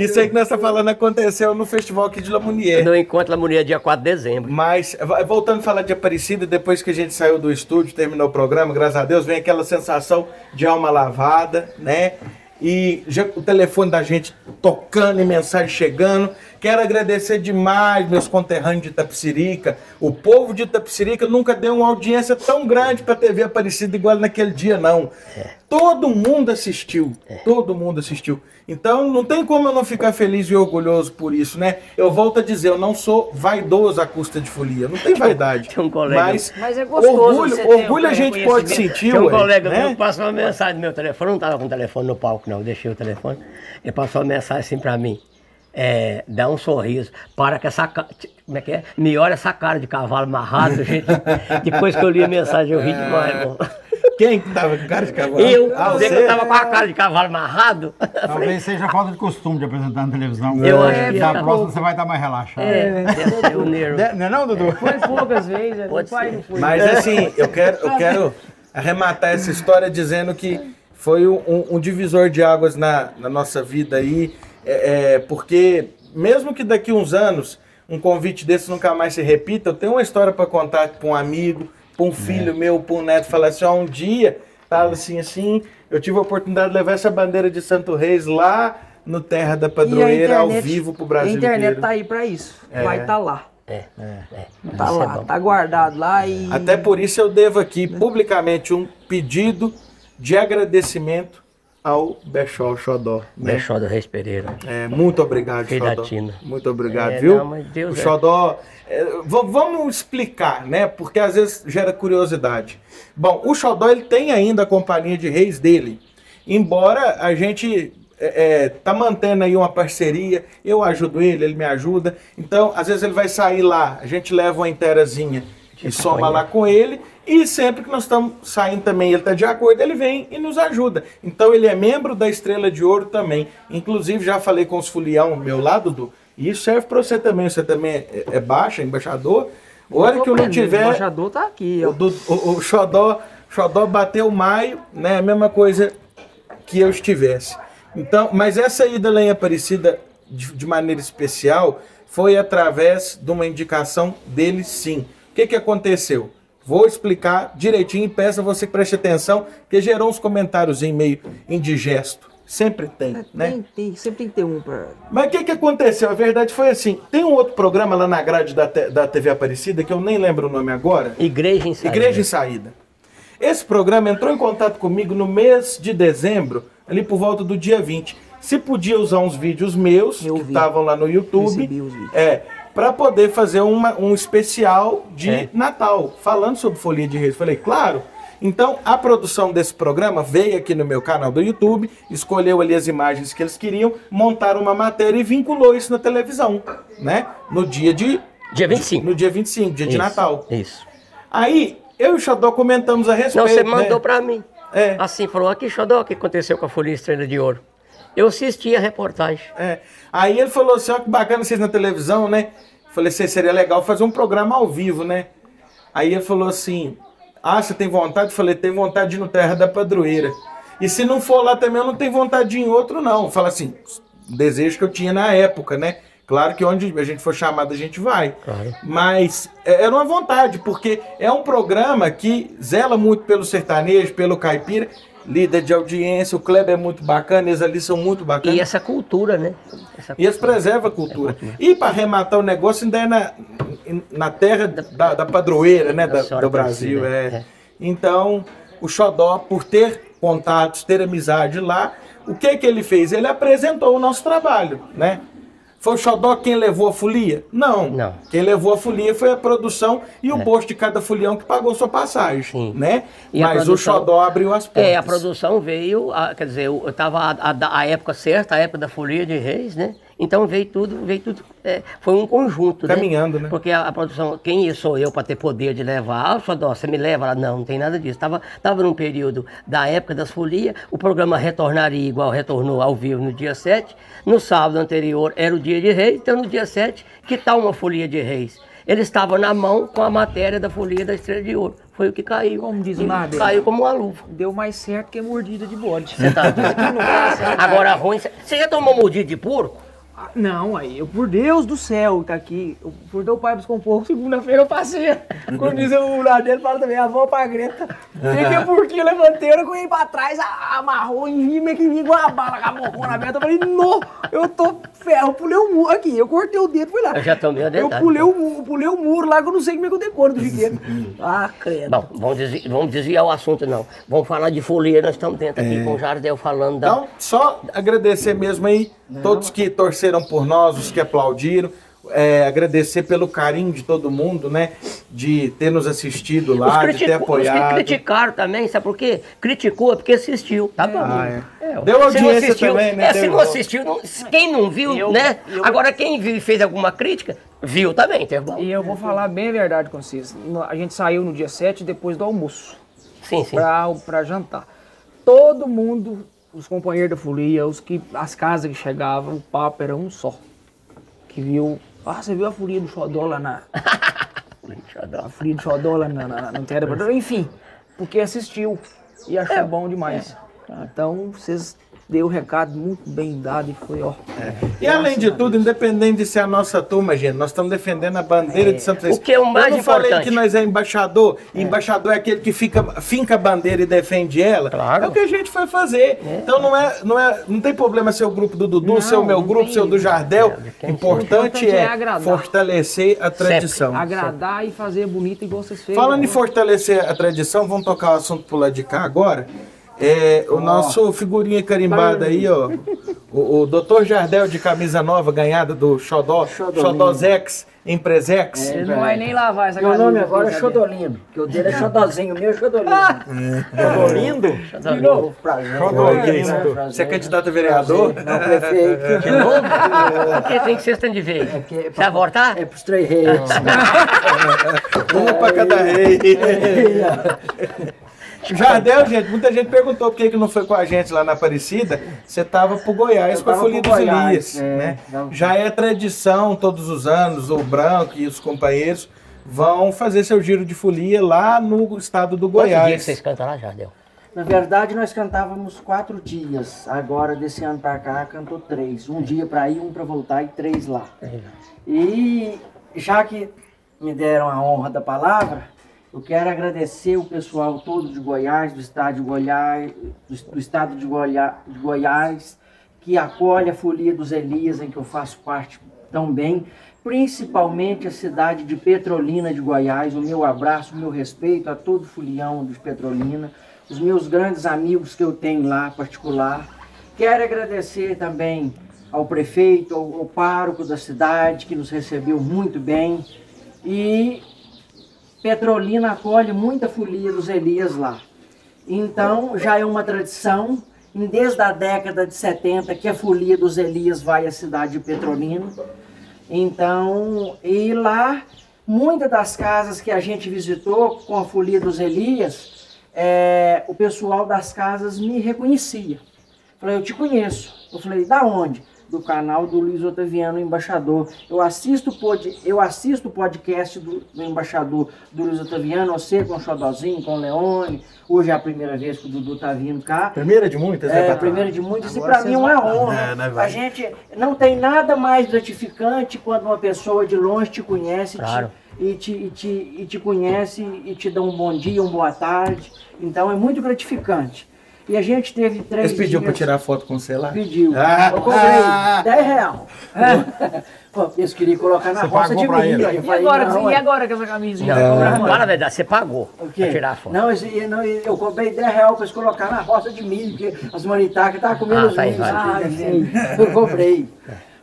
Isso aí que nós estamos falando aconteceu no festival aqui de Lamounier. No encontro La Mulher, dia 4 de dezembro. Mas, voltando a falar de Aparecida, depois que a gente saiu do estúdio, terminou o programa, graças a Deus, vem aquela sensação de alma lavada, né? E já o telefone da gente tocando e mensagem chegando. Quero agradecer demais meus conterrâneos de Itapecirica. O povo de Itapecirica nunca deu uma audiência tão grande para TV Aparecida igual naquele dia, não. Todo mundo assistiu. Todo mundo assistiu. Então não tem como eu não ficar feliz e orgulhoso por isso, né? Eu volto a dizer, eu não sou vaidoso à custa de folia. Não tem vaidade. Tem um colega- Mas, Mas é gostoso orgulho, orgulho um a gente pode sentir, Tem um ué, colega né? meu que passou uma mensagem no meu telefone, eu não tava com o telefone no palco, não, eu deixei o telefone. Ele passou uma mensagem assim pra mim. É, dá um sorriso, para com essa cara. Como é que é? Me olha essa cara de cavalo amarrado, gente. Depois que eu li a mensagem, eu ri demais, irmão. Quem que tava com cara de cavalo? Eu, ah, dizer que você? eu tava com a cara de cavalo amarrado. Talvez seja falta de costume de apresentar na televisão. Eu acho que Da é. próxima você vai estar mais relaxado. É, o nervo. De- Não é não, Dudu? Foi poucas vezes, Pode ser. Mas assim, eu quero, eu quero, arrematar essa história dizendo que foi um, um divisor de águas na, na nossa vida aí, é, é, porque mesmo que daqui uns anos um convite desse nunca mais se repita, eu tenho uma história para contar para um amigo, para um filho meu, para um neto, falar assim, ó, um dia, tava assim, assim, eu tive a oportunidade de levar essa bandeira de Santo Reis lá no Terra da Padroeira, ao vivo pro Brasil A internet inteiro. tá aí pra isso. É. Vai estar lá. É, é. Tá Isso é lá, bom. tá guardado lá e. Até por isso eu devo aqui publicamente um pedido de agradecimento ao Bechol Xodó. Né? Bechó do Reis Pereira. É, muito obrigado, Filho da Xodó. Muito obrigado, É, viu? não, Deus o é- Xodó. é, vamos explicar, né? Porque às vezes gera curiosidade. Bom, o Xodó ele tem ainda a companhia de reis dele. Embora a gente é, é, tá mantendo aí uma parceria, eu ajudo ele, ele me ajuda. Então, às vezes ele vai sair lá, a gente leva uma inteirazinha e soma lá com ele. E sempre que nós estamos saindo também, ele está de acordo, ele vem e nos ajuda. Então ele é membro da Estrela de Ouro também. Inclusive, já falei com os fulião, meu lado, do. E isso serve para você também. Você também é, é baixa, embaixador. A hora que eu não O tiver. embaixador tá aqui, ó. O, do- o, o Xodó, Xodó bateu maio, né? A mesma coisa que eu estivesse. Então, mas essa ida lá em Aparecida de, de maneira especial foi através de uma indicação dele sim. O que, que aconteceu? Vou explicar direitinho e peço a você que preste atenção, porque gerou uns comentários em meio indigesto. Sempre tem, É, né? tem, tem, sempre tem que ter um pra. Mas o que, que aconteceu? A verdade foi assim: tem um outro programa lá na grade da, te- da TV Aparecida, que eu nem lembro o nome agora. Igreja em saída. Igreja em Saída. Esse programa entrou em contato comigo no mês de dezembro, ali por volta do dia 20. Se podia usar uns vídeos meus, Eu que estavam lá no YouTube, Recebi os vídeos. é, para poder fazer uma- um especial de É. Natal, falando sobre Folia de Reis. Falei, claro. Então, a produção desse programa veio aqui no meu canal do YouTube, escolheu ali as imagens que eles queriam, montaram uma matéria e vinculou isso na televisão, né? No dia de... Dia 25. No dia 25, dia de Isso, Natal. Isso. Aí, eu e o Xodó comentamos a respeito. Não, você né? mandou pra mim. É. Assim, falou, aqui, Xodó, o que aconteceu com a Folia Estrela de Ouro? Eu assisti a reportagem. É. Aí ele falou assim, ó, que bacana vocês na televisão, né? Falei, "Cê- seria legal fazer um programa ao vivo, né? Aí ele falou assim, ah, você tem vontade? Falei, tem vontade de ir no Terra da Padroeira. E se não for lá também, eu não tenho vontade de ir em outro, não. Fala assim, desejo que eu tinha na época, né? Claro que onde a gente for chamado, a gente vai. Claro. Mas é- era uma vontade, porque é um programa que zela muito pelo sertanejo, pelo caipira, líder de audiência, o Kleber é muito bacana, eles ali são muito bacanas. E essa cultura, né? Essa E eles preservam a cultura. E para arrematar o negócio, ainda é na, na terra da, da padroeira, né? Da do Brasil. É. é. Então, o Xodó, por ter contatos, ter amizade lá, o que que ele fez? Ele apresentou o nosso trabalho, né? Foi o Xodó quem levou a folia? Não. Não. Quem levou a folia foi a produção e o bolso de cada folião que pagou sua passagem, Sim. né? E Mas o produção- Xodó abriu as portas. É, a produção veio, a- quer dizer, eu estava a, a- a época certa, a época da Folia de Reis, né? Então veio tudo, veio tudo, é, foi um conjunto, Caminhando, né? Porque a, a produção, quem sou eu para ter poder de levar? Ah, Xodó, você me leva lá? Não, não tem nada disso. Tava, tava num período da época das folias, o programa retornaria igual retornou ao vivo no dia 7, no sábado anterior era o dia de Reis, então no dia 7, que tal uma folia de Reis? Ele estava na mão com a matéria da folia da Estrela de Ouro. Foi o que caiu. Como diz o Nardelli. Caiu como uma luva. Deu mais certo que mordida de bode. Você tá doido? Agora ruim. Você já tomou mordida de porco? Ah, Não, aí, eu, por Deus do céu, tá aqui. Eu, por teu pai buscar um pouco, segunda-feira eu passei. Quando diz o lado dele, fala também, a avó pra Greta. Peguei a porquinha, levantei, eu corri pra trás, a- amarrou em mim, meio que vinha com a bala, com a bocona aberta. Eu falei, não, eu tô ferro, pulei o muro. Aqui, eu cortei o dedo, fui lá. Eu já tomei a Eu pulei o muro, pulei o muro lá, que eu não sei como é que eu decoro do chiqueiro. ah, credo. Bom, vamos desviar, vamos desviar o assunto, não. Vamos falar de folia, nós estamos dentro aqui com o Jardel falando da. Então, só agradecer mesmo aí, todos que torceram por nós, os que aplaudiram. é, agradecer pelo carinho de todo mundo, né? De ter nos assistido os, lá, de ter critico- os que apoiado. criticaram também, sabe por quê? Criticou é porque assistiu, tá bom? Ah, é. É, Deu audiência assistiu, também, né? É, se não assistiu, não- quem não viu, Eu- né? eu- Agora quem viu e fez alguma crítica, viu também, tá bom? E eu vou falar bem a verdade com vocês. A gente saiu no dia 7, depois do almoço. Sim, sim. pra, pra jantar. Todo mundo, os companheiros da folia, os que, as casas que chegavam, o papo era um só. Que viu. Ah, você viu a folia do Xodó lá na. A folia do Xodó lá na, na, na, Padroeira? Enfim. porque assistiu e achou bom demais. Então, vocês deu o recado muito bem dado e foi, ó. E além de tudo, independente de ser a nossa turma, gente, nós estamos defendendo a bandeira de São Francisco. O que é o mais Eu não falei importante. que nós é embaixador, e embaixador é aquele que fica, finca a bandeira e defende ela. Claro. É o que a gente foi fazer. Então não é, não é, não tem problema ser o grupo do Dudu, Não, ser o meu grupo, tem ser o do. Jardel. quem Importante importante é é agradar. fortalecer a tradição. Agradar e fazer bonito igual vocês fez. Falando em né? fortalecer a tradição, vamos tocar o assunto pro lado de cá agora. É, o nosso figurinha carimbada aí, ó. O, o Dr. Jardel de camisa nova, ganhada do Xodó. Xodozex, Empresex. Ele não vai nem lavar essa Meu nome agora é? Xodolino, que o dele é Xodozinho, o meu é Xodolino. Xodolindo? Pra gente. Xodolindo. Pra Você é candidato a vereador? Não, prefeito. De novo? Porque tem que ser stand de é Você vai voltar? É pros três reis. Uma pra cada rei. Jardel, gente, muita gente perguntou por que, que não foi com a gente lá na Aparecida. Você tava pro Goiás Eu com a Folia dos Goiás, Elias. é, né? Já é tradição todos os anos, o Branco e os companheiros vão fazer seu giro de folia lá no estado do Quantos dias que Goiás. vocês cantam lá, Jardel? Na verdade, nós cantávamos quatro dias. Agora, desse ano pra cá, cantou três. Um dia pra ir, um pra voltar e três lá. E já que me deram a honra da palavra, eu quero agradecer o pessoal todo de Goiás, do estado de Goiás, do, do estado de, Goiá- de Goiás, que acolhe a Folia dos Elias, em que eu faço parte tão bem, principalmente a cidade de Petrolina de Goiás. O meu abraço, o meu respeito a todo folião de Petrolina, os meus grandes amigos que eu tenho lá, particular. Quero agradecer também ao prefeito, ao, ao pároco da cidade, que nos recebeu muito bem. E Petrolina acolhe muita folia dos Elias lá. Então, já é uma tradição, desde a década de 70, que a folia dos Elias vai à cidade de Petrolina. Então, e lá, muitas das casas que a gente visitou com a folia dos Elias, é, o pessoal das casas me reconhecia. Falei, eu te conheço. Eu falei, da onde? Do canal do Luiz Otaviano Embaixador. Eu assisto pod, eu assisto o podcast do, do Embaixador do Luiz Otaviano, você com o Xodozinho, com o Leone. Hoje é a primeira vez que o Dudu tá vindo cá. Primeira de muitas, É, né, a patrão? primeira de muitas, e Agora para mim é uma honra. É, né, a gente não tem nada mais gratificante quando uma pessoa de longe te conhece te- Claro. e, te, e, te, e te conhece e te dá um bom dia, uma boa tarde. Então é muito gratificante. E a gente teve três Eles pediu pra tirar foto com você lá? Pediu. Ah, eu cobrei ah. 10 real. Pô, eles queriam colocar na Você roça de eu E agora, não, e é- agora com essa camisinha? Não, fala a verdade, você pagou o pra tirar a foto. Não, esse- não, eu cobrei 10 reais para eles colocar na roça de milho, porque as manitacas estavam comendo Ah, os tá milhos. tá entendendo? eu cobrei.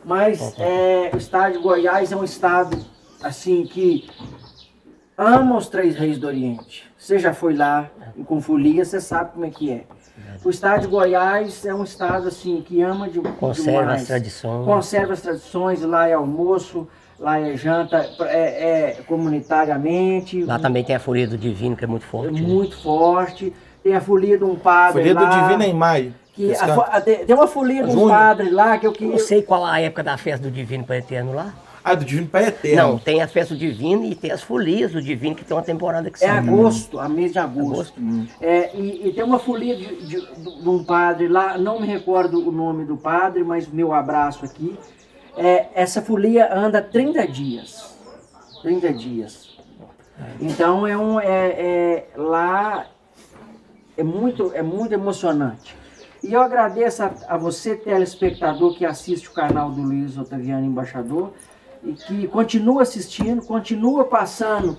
Mas é, o estado de Goiás é um estado assim que ama os três reis do Oriente. Você já foi lá com folia, você sabe como é que é. O estado de Goiás é um estado assim que ama de, Conserva demais. as tradições. Conserva as tradições, lá é almoço, lá é janta, é, é comunitariamente. Lá também tem a Folia do Divino, que é muito É forte. né? muito forte. Tem a folia de um padre Folia do lá. Divino é em maio. Que a a- tem uma folia de um padre lá que eu Não queria. sei qual a época da festa do Divino para Eterno lá. Ah, do Divino Pai Eterno. Não, tem a festa do Divino e tem as folias do Divino, que tem uma temporada que É sai. agosto, a mês de agosto. Agosto. É, e, e tem uma folia de, de- de um padre lá, não me recordo o nome do padre, mas meu abraço aqui. É, essa folia anda 30 dias. 30 dias. Então é um. É, é- lá é muito, é muito emocionante. E eu agradeço a, a você, telespectador, que assiste o canal do Luiz Otaviano Embaixador e que continua assistindo, continua passando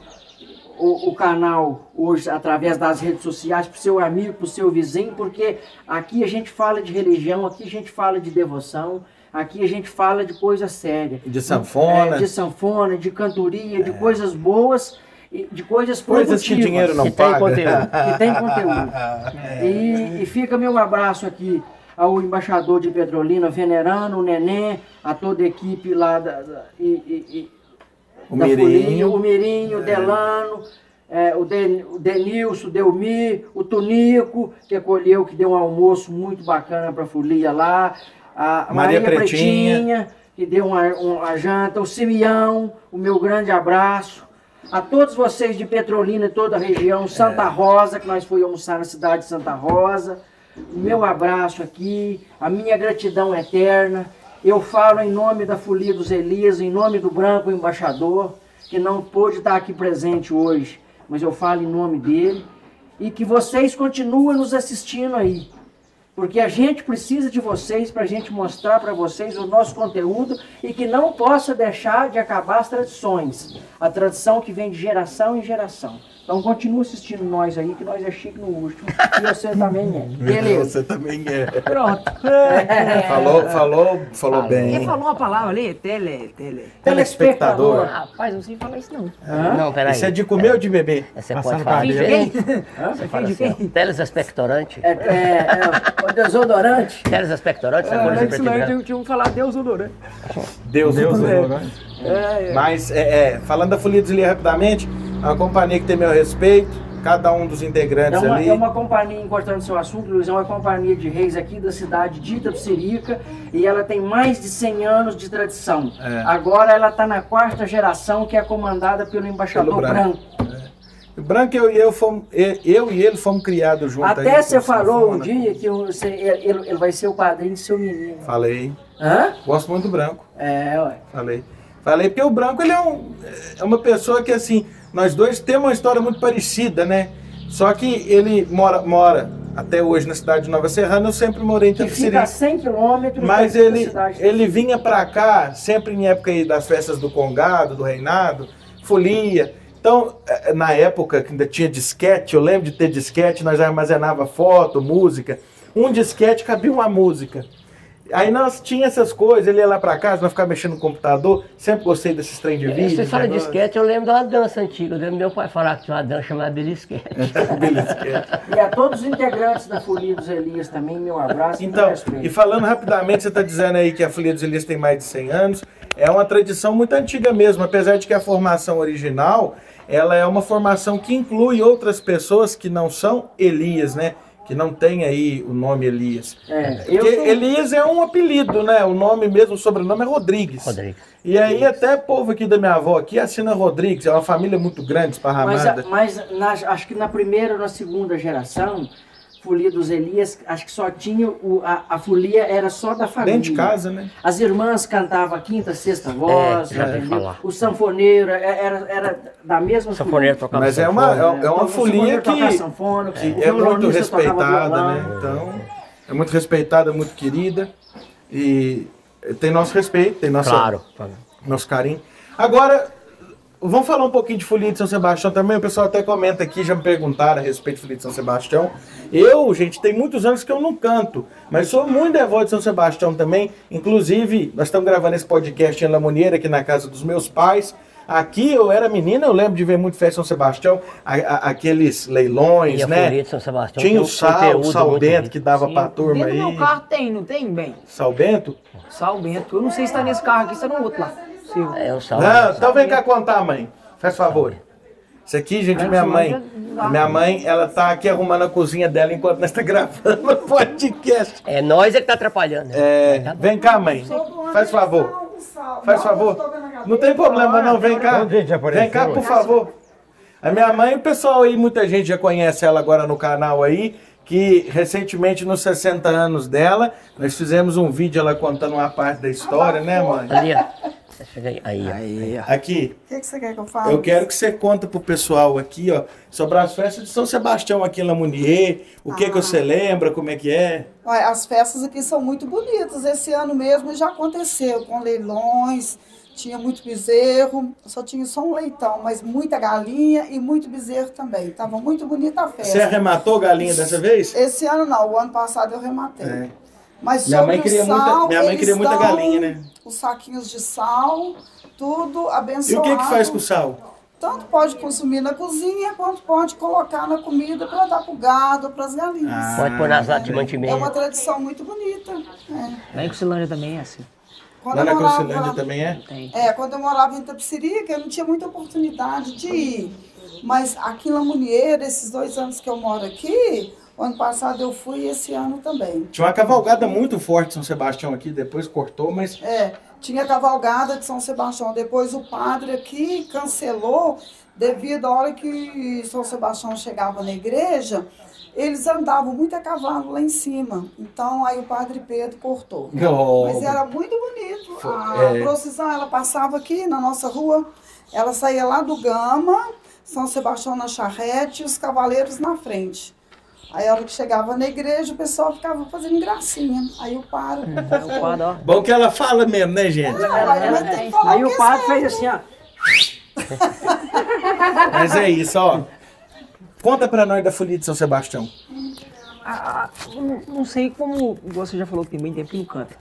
o, o canal hoje através das redes sociais para o seu amigo, para o seu vizinho, porque aqui a gente fala de religião, aqui a gente fala de devoção, aqui a gente fala de coisa séria. De sanfona. É, de sanfona, de cantoria, de coisas boas, de coisas Coisas que dinheiro não Que tem paga. conteúdo. que tem conteúdo. E, e fica meu abraço aqui ao embaixador de Petrolina, venerando o Neném, a toda a equipe lá da, da- e, e- O da Mirinho. Folia, o Mirinho, o Delano, é, o, Den, o Denilson, o Delmi, o Tunico, que acolheu, que deu um almoço muito bacana para a Folia lá, a Maria Maria, Pretinha. Pretinha, que deu uma, uma janta, o Simeão, o meu grande abraço, A todos vocês de Petrolina e toda a região, Santa Rosa, que nós fomos almoçar na cidade de Santa Rosa. O meu abraço aqui, a minha gratidão eterna. Eu falo em nome da Folia dos Elias, em nome do Branco Embaixador, que não pôde estar aqui presente hoje, mas eu falo em nome dele. E que vocês continuem nos assistindo aí. Porque a gente precisa de vocês para a gente mostrar para vocês o nosso conteúdo e que não possa deixar de acabar as tradições. A tradição que vem de geração em geração. Então continua assistindo nós aí, que nós é chique no último. E você também é. Beleza. Você também é. Pronto. Falou, falou, falou Ele bem. falou uma palavra ali, tele, tele. Telespectador. Rapaz, não sei falar isso não. Não, peraí. Isso é de comer ou de beber? Você Passando pode falar diferente. Quem? Você fala de assim, quem? ó, Telespectorante. É, é, é o desodorante. Telespectorante, essa É, coisa antes preto e tínhamos tínhamos que falar Deus odorante. Deus, Deus. Deus, né? É, é. Mas, é, é, falando da Folia dos Elias rapidamente, é uma companhia que tem meu respeito, cada um dos É integrantes uma, ali. é uma companhia, cortando seu assunto, Luiz, é uma companhia de reis aqui da cidade de Itapsirica e ela tem mais de 100 anos de tradição. É. Agora ela está na quarta geração, que é comandada pelo embaixador Pelo Branco. Branco. Branco eu e eu fomos, eu e ele fomos criados juntos. Até aí, você falou um dia que você- ele, ele vai ser o padrinho do seu menino. Falei. Hã? Gosto muito do Branco. É, ué. Falei. Falei porque o Branco ele é, um, é uma pessoa que assim, nós dois temos uma história muito parecida, né? Só que ele mora, mora até hoje na cidade de Nova Serrana, eu sempre morei em Que fica a Itapecerica. 100 quilômetros Mas ele, ele vinha pra cá sempre em época das festas do Congado, do Reinado, folia. Então, eh, na época que ainda tinha disquete, eu lembro de ter disquete, nós armazenava foto, música. Um disquete cabia uma música. Aí nós tinha essas coisas, ele ia lá pra casa, nós ficava mexendo no computador, sempre gostei desses trem de vídeo. Você fala de negócio. esquete, eu lembro de uma dança antiga. Eu lembro meu pai falar que tinha uma dança chamada belisquete. E a todos os integrantes da Folia dos Elias também, meu abraço e Então, e falando rapidamente, você está dizendo aí que a Folia dos Elias tem mais de 100 anos. É uma tradição muito antiga mesmo, apesar de que a formação original, ela é uma formação que inclui outras pessoas que não são Elias, né? Que não tem aí o nome Elias. É, Porque sou- Elias é um apelido, né? O nome mesmo, o sobrenome é Rodrigues. Rodrigues. E aí até povo aqui da minha avó aqui assina Rodrigues, é uma família muito grande, Mas, esparramada. a- mas na- acho que na primeira ou na segunda geração, folia dos Elias, acho que só tinha o, a, a folia era só da família. Dentro de casa, né? As irmãs cantavam a quinta, sexta voz, É, já entendeu? falar. O sanfoneiro é- era, era da mesma Sanfoneiro tocava Mas é sanfona. uma, é, é uma O folia que... sanfona, o que é muito respeitada, né? Então, é muito respeitada, muito querida. E tem nosso respeito, tem nossa, Claro. nosso carinho. Agora, vamos falar um pouquinho de Folia de São Sebastião também. O pessoal até comenta aqui, já me perguntaram a respeito de Folia de São Sebastião. Eu, gente, tem muitos anos que eu não canto, mas sou muito devoto de São Sebastião também. Inclusive, nós estamos gravando esse podcast em Lamoneira, aqui na casa dos meus pais. Aqui eu era menina, eu lembro de ver muito festa em São Sebastião, a- a- aqueles leilões, E a né? São Sebastião Tinha o sal, o sal bento que dava Sim. pra turma Dentro do aí. meu carro tem, não tem, bem? Sal bento? Sal Bento. Eu não sei se tá nesse carro aqui, se tá no outro lá. Seu. É, o sal. Não, então vem cá contar, mãe. Faz favor. Isso aqui, gente, minha mãe. Minha mãe, ela tá aqui arrumando a cozinha dela enquanto nós estamos gravando o podcast. É nós é que tá atrapalhando. né? É, vem cá, mãe. Faz favor. Faz favor. Não tem problema, não. Vem cá. Vem cá, por favor. A minha mãe, o pessoal aí, muita gente já conhece ela agora no canal aí, que recentemente, nos 60 anos dela, nós fizemos um vídeo ela contando uma parte da história, né, mãe? Ali, ó. Chega aí. Aí. Aí, ó. Aqui, O que, que você quer que eu fale? Eu quero que você conta pro pessoal aqui, ó, sobre as festas de São Sebastião aqui em Lamounier, o que que você lembra, como é que é? Olha, as festas aqui são muito bonitas. Esse ano mesmo já aconteceu com leilões, tinha muito bezerro, só tinha só um leitão, mas muita galinha e muito bezerro também. Tava muito bonita a festa. Você arrematou galinha dessa vez? Esse ano não, o ano passado eu rematei. É. Mas Minha mãe queria o sal, muita- minha mãe queria muita galinha, né? Os saquinhos de sal, tudo E abençoado. o que que faz com o sal? Tanto pode consumir na cozinha, quanto pode colocar na comida para dar pro gado, para as galinhas. Ah, Pode pôr nas latas de É uma mantimento. tradição muito bonita. É. Lá em Cocilândia também é assim. Quando Lá na Crocilândia também é? Tem. É, quando eu morava em Itapecerica, eu não tinha muita oportunidade de ir. Mas aqui em Lamonieira, esses dois anos que eu moro aqui, o ano passado eu fui e esse ano também. Tinha uma cavalgada muito forte São Sebastião aqui, depois cortou, mas É, tinha cavalgada de São Sebastião. Depois o padre aqui cancelou devido à hora que São Sebastião chegava na igreja, eles andavam muito a cavalo lá em cima. Então aí o Padre Pedro cortou. Oh, Mas era muito bonito. A é. procissão, ela passava aqui na nossa rua, ela saía lá do Gama, São Sebastião na charrete e os cavaleiros na frente. Aí a hora que chegava na igreja, o pessoal ficava fazendo gracinha. Aí o padre... Aí o padre, ó. Bom que ela fala mesmo, né, gente? Que falar Aí o é padre fez assim, ó. Mas é isso, ó. Conta pra nós da folia de São Sebastião. Ah, não, não sei como você já falou que tem bem tempo que não canta.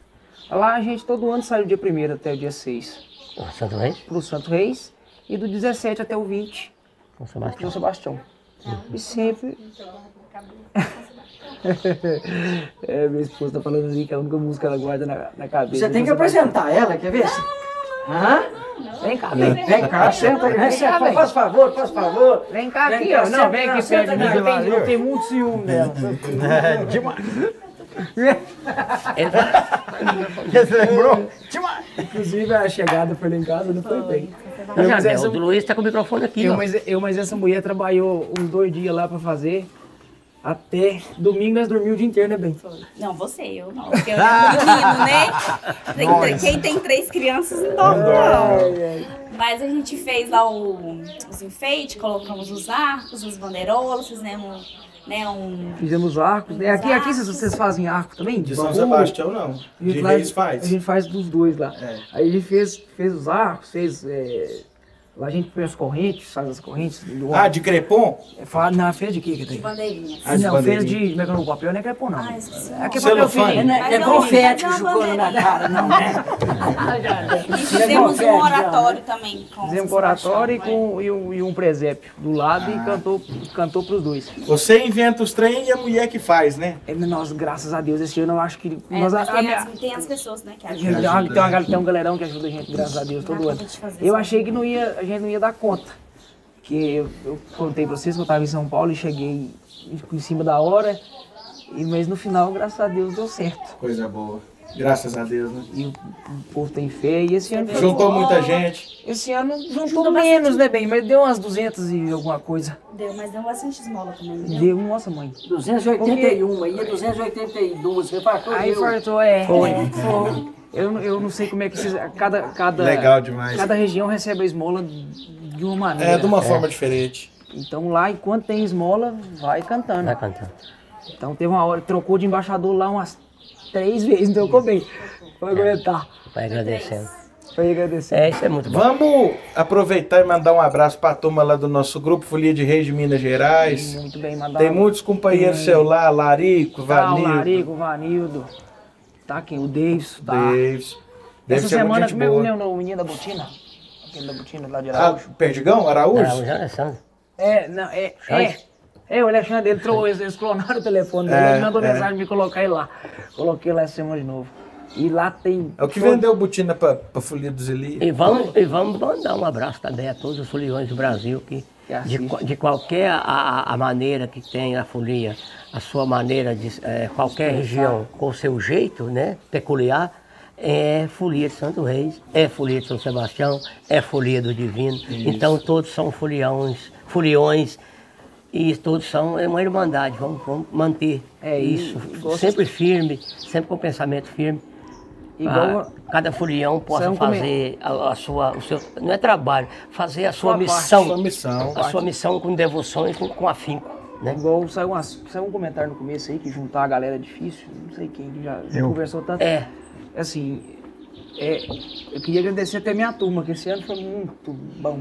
Lá a gente todo ano sai do dia 1 até o dia 6 Ô, Santo Reis, pro Santo Reis e do 17 até o 20 São pro Sebastião. Sebastião. E sempre. é, minha esposa tá falando assim que é a única música que ela guarda na, na cabeça. Você tem que apresentar ela, quer ver? Hã? Vem cá, vem. Vem cá, senta aí. Vem cá, vem. Faz favor, faz favor. Vem cá aqui, ó. Não, vem aqui senta perto de mim. aqui. Eu tenho, muito ciúme dela. É, demais. Ele vai- Você lembrou? Demais. Inclusive a chegada foi lá em casa, não foi bem. Eu, mas, essa, o do Luiz tá com o microfone aqui, eu, ó. mas, eu, mas essa mulher trabalhou uns dois dias lá pra fazer. Até domingo nós dormimos o dia inteiro, né, bem? Não, você, eu não. Porque eu era menino, né? Tem três- quem tem três crianças não dorme, não. Mas a gente fez lá o- os enfeites, colocamos os arcos, os bandeirolas, fizemos né, um. Fizemos arcos. né? Aqui, aqui vocês, vocês fazem arco também? De São Bambu? Sebastião, não. A De gente Reis faz-. A gente faz dos dois lá. É. Aí a gente fez, fez os arcos, fez. é, a gente fez as correntes, faz as correntes. Do Ah, de Crepom? É, fala- Não, fez de quê que De tem? bandeirinhas. Ah, de não, fez bandeirinha. de. Como é que é o papel? Não é crepom, não. Ah, esqueci. Aqui é papel. É, é confete jogando na bandeirinha. cara, não, né? E fizemos um oratório também. Fizemos um oratório e, com, e, um, e um presépio do lado Ah. e cantou, cantou pros dois. Você inventa os trem e a mulher que faz, né? E, nós, graças a Deus, esse ano eu acho que. É, nós, tem, a- as, tem as pessoas, né, que ajudam. tem, uma, tem, uma, tem um galerão que ajuda a gente, graças a Deus, todo ano. Eu achei que não ia, a gente não ia dar conta. Que eu, eu contei pra vocês que eu estava em São Paulo e cheguei em cima da hora. E, mas no final, graças a Deus, deu certo. Coisa boa. Graças a Deus, né? E o, povo tem fé. E esse ano foi Juntou bom. muita gente. Esse ano juntou, Juntou menos, né, bem? Mas deu umas 200 e alguma coisa. Deu, mas deu bastante esmola também. Deu. Deu, nossa mãe. 281, aí é 282. Você fartou, Aí fartou, é. Foi. Eu, não- eu não sei como é que vocês. Cada, cada, Legal demais. Cada região recebe a esmola de uma maneira. É, de uma forma diferente. Então lá, enquanto tem esmola, vai cantando. Vai cantando. Então teve uma hora, trocou de embaixador lá umas três vezes, então ficou bem. Vou aguentar. Vai agradecendo. Foi agradecer. É, isso é muito bom. Vamos aproveitar e mandar um abraço pra turma lá do nosso grupo Folia de Reis de Minas Gerais. Muito bem, mandar. Tem muitos companheiros seus lá, Larico, Tá, Vanildo, Larico, Vanildo. Tá quem? O Davis. Tá. Davis. Essa muita semana, como é o nome do menino da botina? Aquele da botina lá de Ah, Araújo. Perdigão, Araújo? Não, já é. É, não, é. É, é o Alexandre, ele trouxe, eles, clonaram o telefone dele, É, ele mandou é. mensagem me colocar ele lá. Coloquei lá essa semana de novo. E lá tem. É o que vendeu botina pra, pra Folia dos Elias. E vamos, e vamos mandar um abraço também a todos os foliões do Brasil Que de, de qualquer a, a- maneira que tem a folia, a sua maneira de eh, qualquer região com o seu jeito, né, peculiar, é folia de Santo Reis, é folia de São Sebastião, é folia do Divino. Então todos são foliões, foliões e todos são é uma irmandade. Vamos, vamos manter É, isso sempre firme, sempre com pensamento firme. Igual. Ah, cada folião possa fazer a, a sua, o seu, não é trabalho, fazer a sua Sua parte, missão, Sua missão. a sua missão com devoção e com, com afinco, né? Igual saiu, umas, saiu um comentário no começo aí que juntar a galera é difícil. Não sei quem que já Eu. conversou tanto. É, Assim, é, eu queria agradecer até minha turma, que esse ano foi muito bom.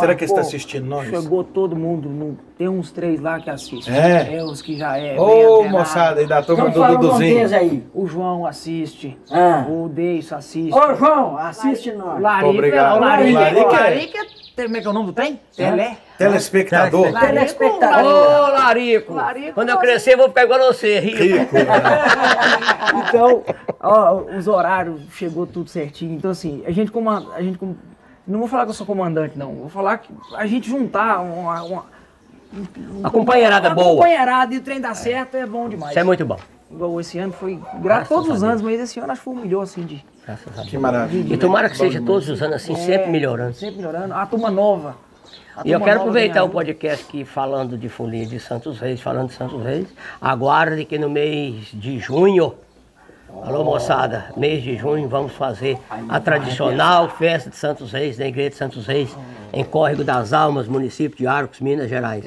Será que estão assistindo nós? Chegou todo mundo, tem uns três lá que assistem. É? os que já é. Ô, moçada aí da turma Então do Duduzinho. aí. O João assiste, Ah. o Deison assiste. Ô, João, assiste nós. Larica, Obrigado. o Larica, Larica o é- Larica, tem- como é que é o nome do trem? Telé. Telespectador. Telespectador. Ô, Larico, Larico, quando eu crescer eu vou ficar igual a você, rico. Então, ó, os horários chegou tudo certinho. Então, assim, a gente como. A gente como não vou falar que eu sou comandante, não. Vou falar que a gente juntar uma. uma A companheirada uma boa, companheirada e o trem dar certo é bom demais. isso é muito bom, Igual esse ano foi. Graças todos os anos, mas esse ano acho que foi o melhor, assim, de. graças a Que maravilha. E tomara que seja todos os anos assim, sempre É, melhorando. Sempre melhorando. A turma nova. A E eu quero aproveitar o podcast aqui falando de folia de Santos Reis, falando de Santos Reis. Aguarde que no mês de junho, alô moçada, mês de junho vamos fazer a tradicional festa de Santos Reis, na igreja de Santos Reis, em Córrego das Almas, município de Arcos, Minas Gerais.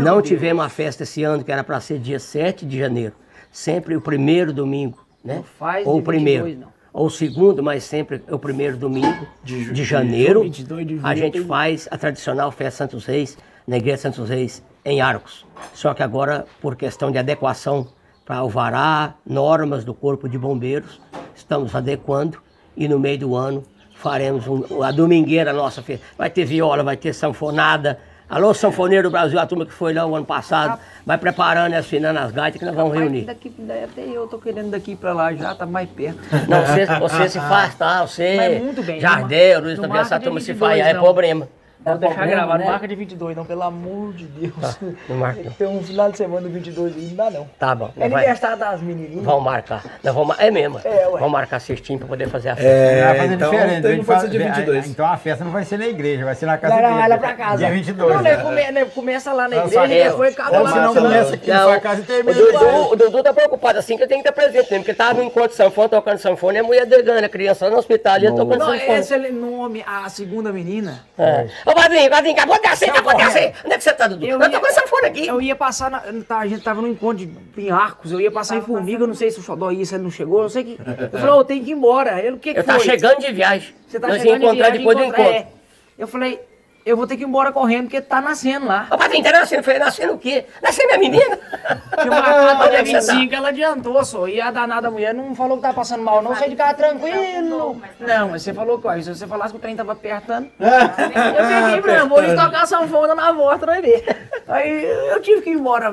Não de tivemos a festa esse ano, que era para ser dia 7 de janeiro, sempre o primeiro domingo, né? Ou o de primeiro. 22 não. Ou o segundo, mas sempre é o primeiro domingo de, janeiro. 22 de a gente faz a tradicional festa Santos Reis, na igreja de Santos Reis, em Arcos. Só que agora, por questão de adequação para alvará, normas do Corpo de Bombeiros, estamos adequando e no meio do ano faremos um- a domingueira nossa. Vai ter viola, vai ter sanfonada. Alô, sanfoneiro do Brasil, a turma que foi lá o ano passado, vai preparando e afinando as gaitas que nós vamos reunir. Daqui, daí até eu tô querendo daqui pra lá já, tá mais perto. Não, você, você se faz, tá? Você, Mas muito bem. Jardeiro, também, essa turma se 22 faz, é não. problema. Vou deixar problema, gravado, né? não marca de 22 não, pelo amor de Deus. Não marca não. Tem um final de semana do 22 aí, não dá não. Tá bom. É não vai- aniversário das menininhas. Vamos marcar. Nós vamos, é mesmo. É, ué. vamos marcar cestinho pra poder fazer a festa. É, vai fazer então, diferente. então a não faz- ser dia 22. Então a festa não vai ser na igreja, vai ser na casa Não, não, dele. vai lá pra casa. Dia 22. Não, né, come, né, começa lá na Não, igreja e depois Ou lá se não começa aqui na Não, sua casa e o termina Dudu, o Dudu tá preocupado assim que eu tenho que estar presente mesmo, porque ele tava no encontro de sanfona, tocando sanfona, e a mulher a criança no hospital, e ele tocando Não, sanfona. esse é nome, a segunda menina. É. Padrinho, padrinho, acabou de descer, acabou de descer. Onde é que você tá, Dudu? Eu, ia- tô com sanfona aqui. Eu ia passar, na, tá, a gente tava no encontro de, em Arcos, eu ia passar em Formiga, eu não sei se o Xodó ia, se ele não chegou, eu não sei que. Eu falei, ô, tem que ir embora. Ele, o que que Eu foi? tava chegando de viagem. Você tá Nós chegando encontrar de viagem, depois do encontrar- encontro. é. Eu falei, eu vou ter que ir embora correndo, porque tá nascendo lá. Ô, padrinho, tá nascendo? Eu falei, nascendo o quê? Nasceu minha menina? Tinha marcado é até tá? 25, ela adiantou só. E a danada mulher não falou que tava passando mal, não. Sai de casa tranquilo. Não, mas você falou que, ó, se você falasse que o trem tava apertando. eu peguei pra vou ir tocar sanfona na volta, vai ver. Aí eu tive que ir embora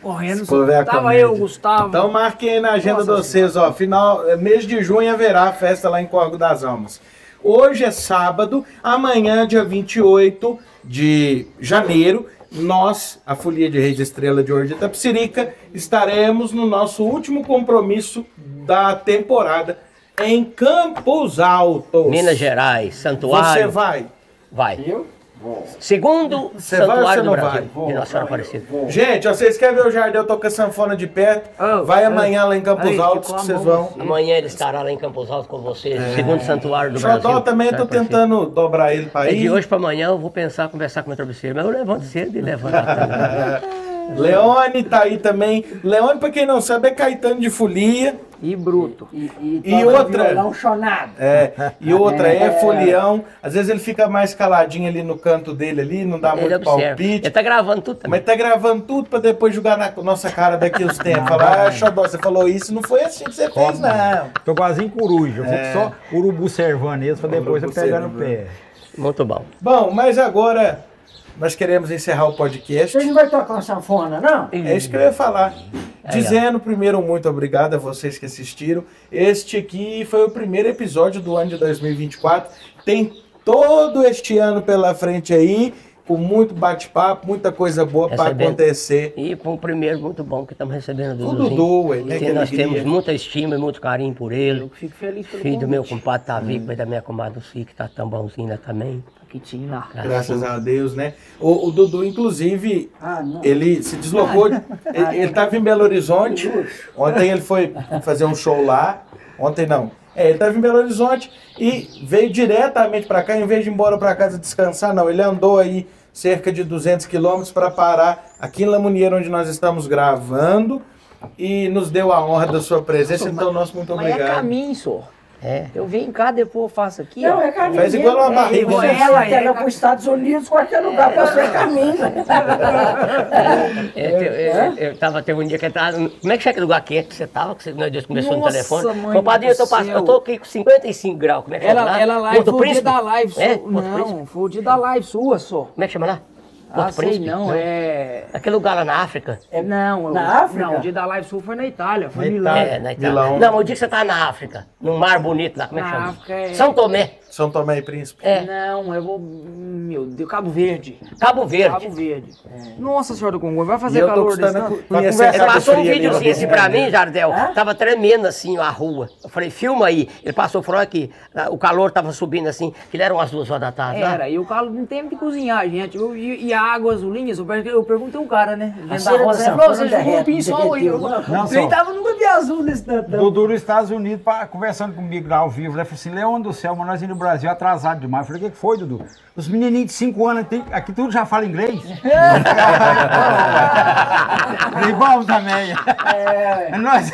correndo. A Tava comédia. eu, Gustavo. Então marquem aí na agenda Nossa de vocês, ó. Final, eh, mês de junho haverá a festa lá em Corgo das Almas. Hoje é sábado, amanhã, dia 28 de janeiro, nós, a Folia de Reis Estrela de Ouro de Itapsirica, estaremos no nosso último compromisso da temporada em Campos Altos. Minas Gerais, Você santuário. vai? Vai. Eu? Segundo Você vai ou santuário do não Brasil. vai? Nossa Senhora Aparecida. Gente, ó, vocês querem ver o Jardel tocar sanfona de perto? Oh, vai oh. amanhã lá em Campos Aí, Altos que a vocês vão. Amanhã ele estará lá em Campos Altos com vocês, segundo santuário do Brasil. Xodó também, eu tô Aparecida. tentando dobrar ele pra É ir. de hoje para amanhã eu vou pensar, conversar com o meu travesseiro, mas eu levanto cedo e levanto. Leone tá aí também. Leone, pra quem não sabe, é Caetano de Folia. E bruto. E, e, E outra? violão chonado. É, e outra é folião. Às vezes ele fica mais caladinho ali no canto dele ali, não dá Ele muito observa. palpite. Ele tá gravando tudo também. Mas tá gravando tudo pra depois jogar na nossa cara daqui uns tempos. Falar, ah, Xodó, você falou isso, não foi assim que você fez, não. Tô quase em coruja, eu fico só urubu servando eles pra depois eu pegar no pé. Muito bom. Bom, mas agora nós queremos encerrar o podcast. Vocês não vai tocar uma sanfona, não? É isso que eu ia falar. Dizendo primeiro um muito obrigado a vocês que assistiram. Este aqui foi o primeiro episódio do ano de 2024. Tem todo este ano pela frente aí, com muito bate-papo, muita coisa boa para acontecer. E foi um primeiro muito bom que estamos recebendo do O Duduzinho. Dudu, ué, né, Que nós temos muita estima e muito carinho por ele. Eu fico feliz pelo Filho do meu compadre tá vivo, e da minha comadre Lucy, que tá tão bonzinho lá também. Que tinha lá. Graças a Deus, né? O, o Dudu, inclusive, Ah, ele se deslocou. ele estava em Belo Horizonte. Ontem ele foi fazer um show lá. Ontem não. É, ele estava em Belo Horizonte e veio diretamente para cá, em vez de ir embora para casa descansar, não. Ele andou aí cerca de 200 quilômetros para parar aqui em Lamunier, onde nós estamos gravando. E nos deu a honra da sua presença. Então, nosso muito Mas é obrigado. caminho, só. É. Eu venho cá, depois eu faço aqui, Não, ó. é caminho. Faz igual uma barriga, Você né? ela, ela para os Estados Unidos, qualquer lugar para você é caminho. É, é, eu tava, teve um dia que eu tava. Como é que chega no lugar quente que você tava? Que você, nós dois conversou no telefone. mãe padrinho, eu tô, eu tô aqui com 55 graus. Como é que chama Ela, lá? ela live Porto foi o dia da live. É? Não, foi o dia da live sua só. Como é que chama lá? Ah, Porto sei Príncipe? não, é... Aquele lugar lá na África. é não, Na eu- África? Não, o dia da Live Sul foi na Itália, foi em Na Milão. É, na Itália. Milão. Não, o dia que você tá na África, num mar bonito lá, como é que Na chama? África é- São Tomé, São Tomé e Príncipe. É. Não, eu vou... Meu Deus, Cabo Verde. Cabo Verde. Cabo Verde. Nossa senhora do Congo, vai fazer calor desse tanto? Ele passou um videozinho assim pra mim, Jardel. Tava tremendo assim a rua. Eu falei, filma aí. Ele passou, falou que ah, o calor tava subindo assim, que ele era umas duas horas da tarde. Era, e o calor não tem que cozinhar, gente. Eu- E, e a água azulinha, eu per- eu perguntei um cara, né? Gente da de roça, ele falou, você jogou um pinçol aí. Eu tava nunca vi azul nesse. Dudu nos Estados Unidos pra- conversando comigo lá ao vivo. Ele falou assim: Leão do céu, mas nós indo no Brasil atrasado demais. Eu falei: o que foi, Dudu? Os menininhos de 5 anos tem- aqui tudo já fala inglês. falei: bom também. É. Nós...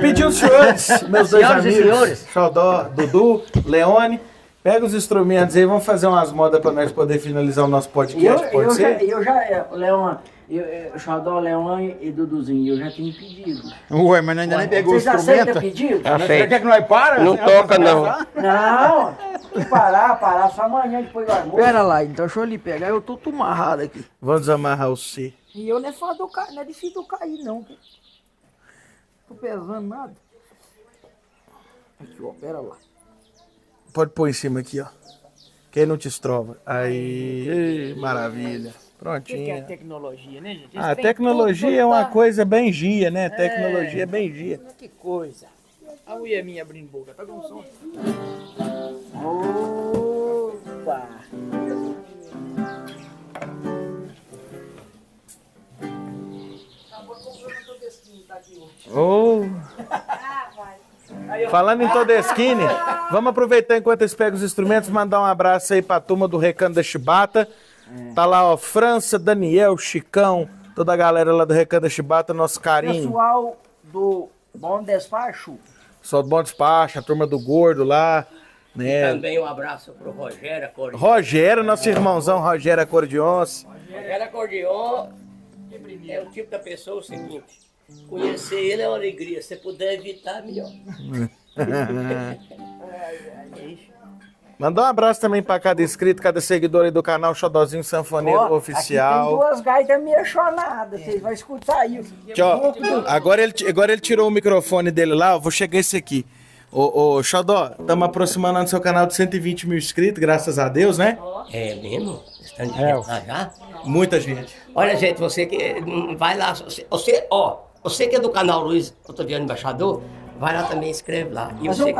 Pediu os senhores, meus dois Senhoras e amigos, senhores. Xodó, Dudu, Leone. Pega os instrumentos aí, vamos fazer umas modas pra nós poder finalizar o nosso E eu, podcast, pode eu, já, ser? eu já, é, Leão, eu, eu, Xodó, Leão e Duduzinho, eu já tenho pedido. Ué, mas ainda nem pegou o Vocês aceitam instrumento. pedido? Você quer que nós para? Não toca, não. Não, parar, parar só amanhã depois do almoço. Pera lá, então deixa eu lhe pegar, eu tô tudo amarrado aqui. Vamos desamarrar o C. E eu não é fácil cair, não é difícil de eu cair, não. Tô pesando nada. Aqui, ó, pera lá. Pode pôr em cima aqui, ó. Quem não te estrova. Aí, ei, maravilha. O que, é Prontinho. tecnologia, né, gente? Esse A trem tecnologia é uma tá- coisa bem gia, né? Tecnologia é bem gia. Que coisa. A mulher minha abrindo boca, tá com som. Opa! Oh. Falando em Todeskine, vamos aproveitar enquanto eles pegam os instrumentos, mandar um abraço aí pra turma do Recanto da Chibata. Tá lá, ó, França, Daniel, Chicão, toda a galera lá do Recanto da Chibata, nosso carinho. Pessoal do Bom Despacho, Só do Bom Despacho, a turma do Gordo lá, né? Também um abraço pro Rogério Acordeon. Rogério, nosso irmãozão Rogério Acordeons. Rogério Acordeon é o tipo da pessoa o seguinte. Conhecer ele é uma alegria. Se puder evitar, melhor. Mandar um abraço também pra cada inscrito, cada seguidor aí do canal Xodozinho Sanfoneiro ó, aqui tem Oficial. duas gaitas meio chonadas, vocês vão escutar aí. Ó, agora, ele, agora ele tirou o microfone dele lá, eu vou chegar esse aqui. Ô, ô Xodó, estamos aproximando no seu canal de 120 mil inscritos, graças a Deus, né? É mesmo? Estão de É. já? Muita gente. Olha, gente, você que hum, vai lá, você, você, ó, você que é do canal Luiz Otaviano Embaixador, vai lá também, escreve lá. E Mas você,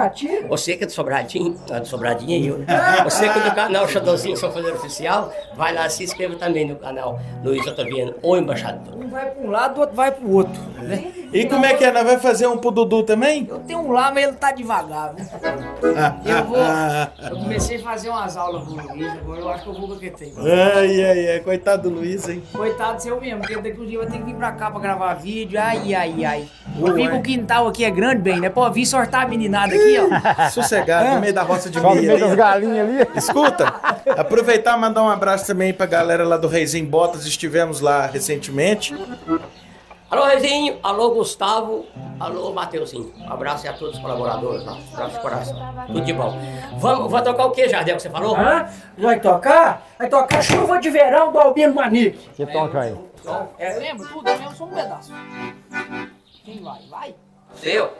um você que é do Sobradinho, ah, do Sobradinho é eu, né? Você que é do canal Xadãozinho Sanfoneiro Oficial, vai lá, se inscreva também no canal Luiz Otaviano ou Embaixador. Um vai pra um lado, o outro vai pro outro. Né? E como é que é? Nós vai fazer um pro Dudu também? Eu tenho um lá, mas ele tá devagar, viu? Eu vou. Eu comecei a fazer umas aulas com o Luiz, agora eu acho que eu vou com o que tem. Ai, ai, ai, coitado do Luiz, hein? Coitado seu mesmo, porque daqui um dia vai ter que vir pra cá pra gravar vídeo. Ai, ai, ai. Eu vi que o quintal aqui é grande, bem, né? Pô, vim sortar a meninada aqui, ó. Sossegado, no meio da roça de Só no milho. meio das ali. galinhas ali. Escuta, aproveitar e mandar um abraço também pra galera lá do Reizinho Botas, estivemos lá recentemente. Alô, Rezinho, alô, Gustavo, alô, Mateuzinho. Um abraço aí a todos os colaboradores lá, abraço de coração, tudo de bom. Vamos, vai tocar o que, Jardel, que você falou? Hã? Vai tocar? Vai tocar Chuva de Verão do Albino Manique. Você toca aí. É, lembra tudo? Eu só um pedaço. Quem vai? Vai? Seu.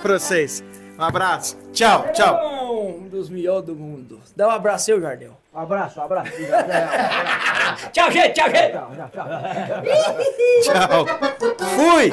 Abraço pra vocês. Um abraço. Tchau, tchau. Um dos melhores do mundo. Dá um abraço, seu Jardel. Um abraço, um abraço. Tchau, gente, tchau, gente. Tchau. Fui.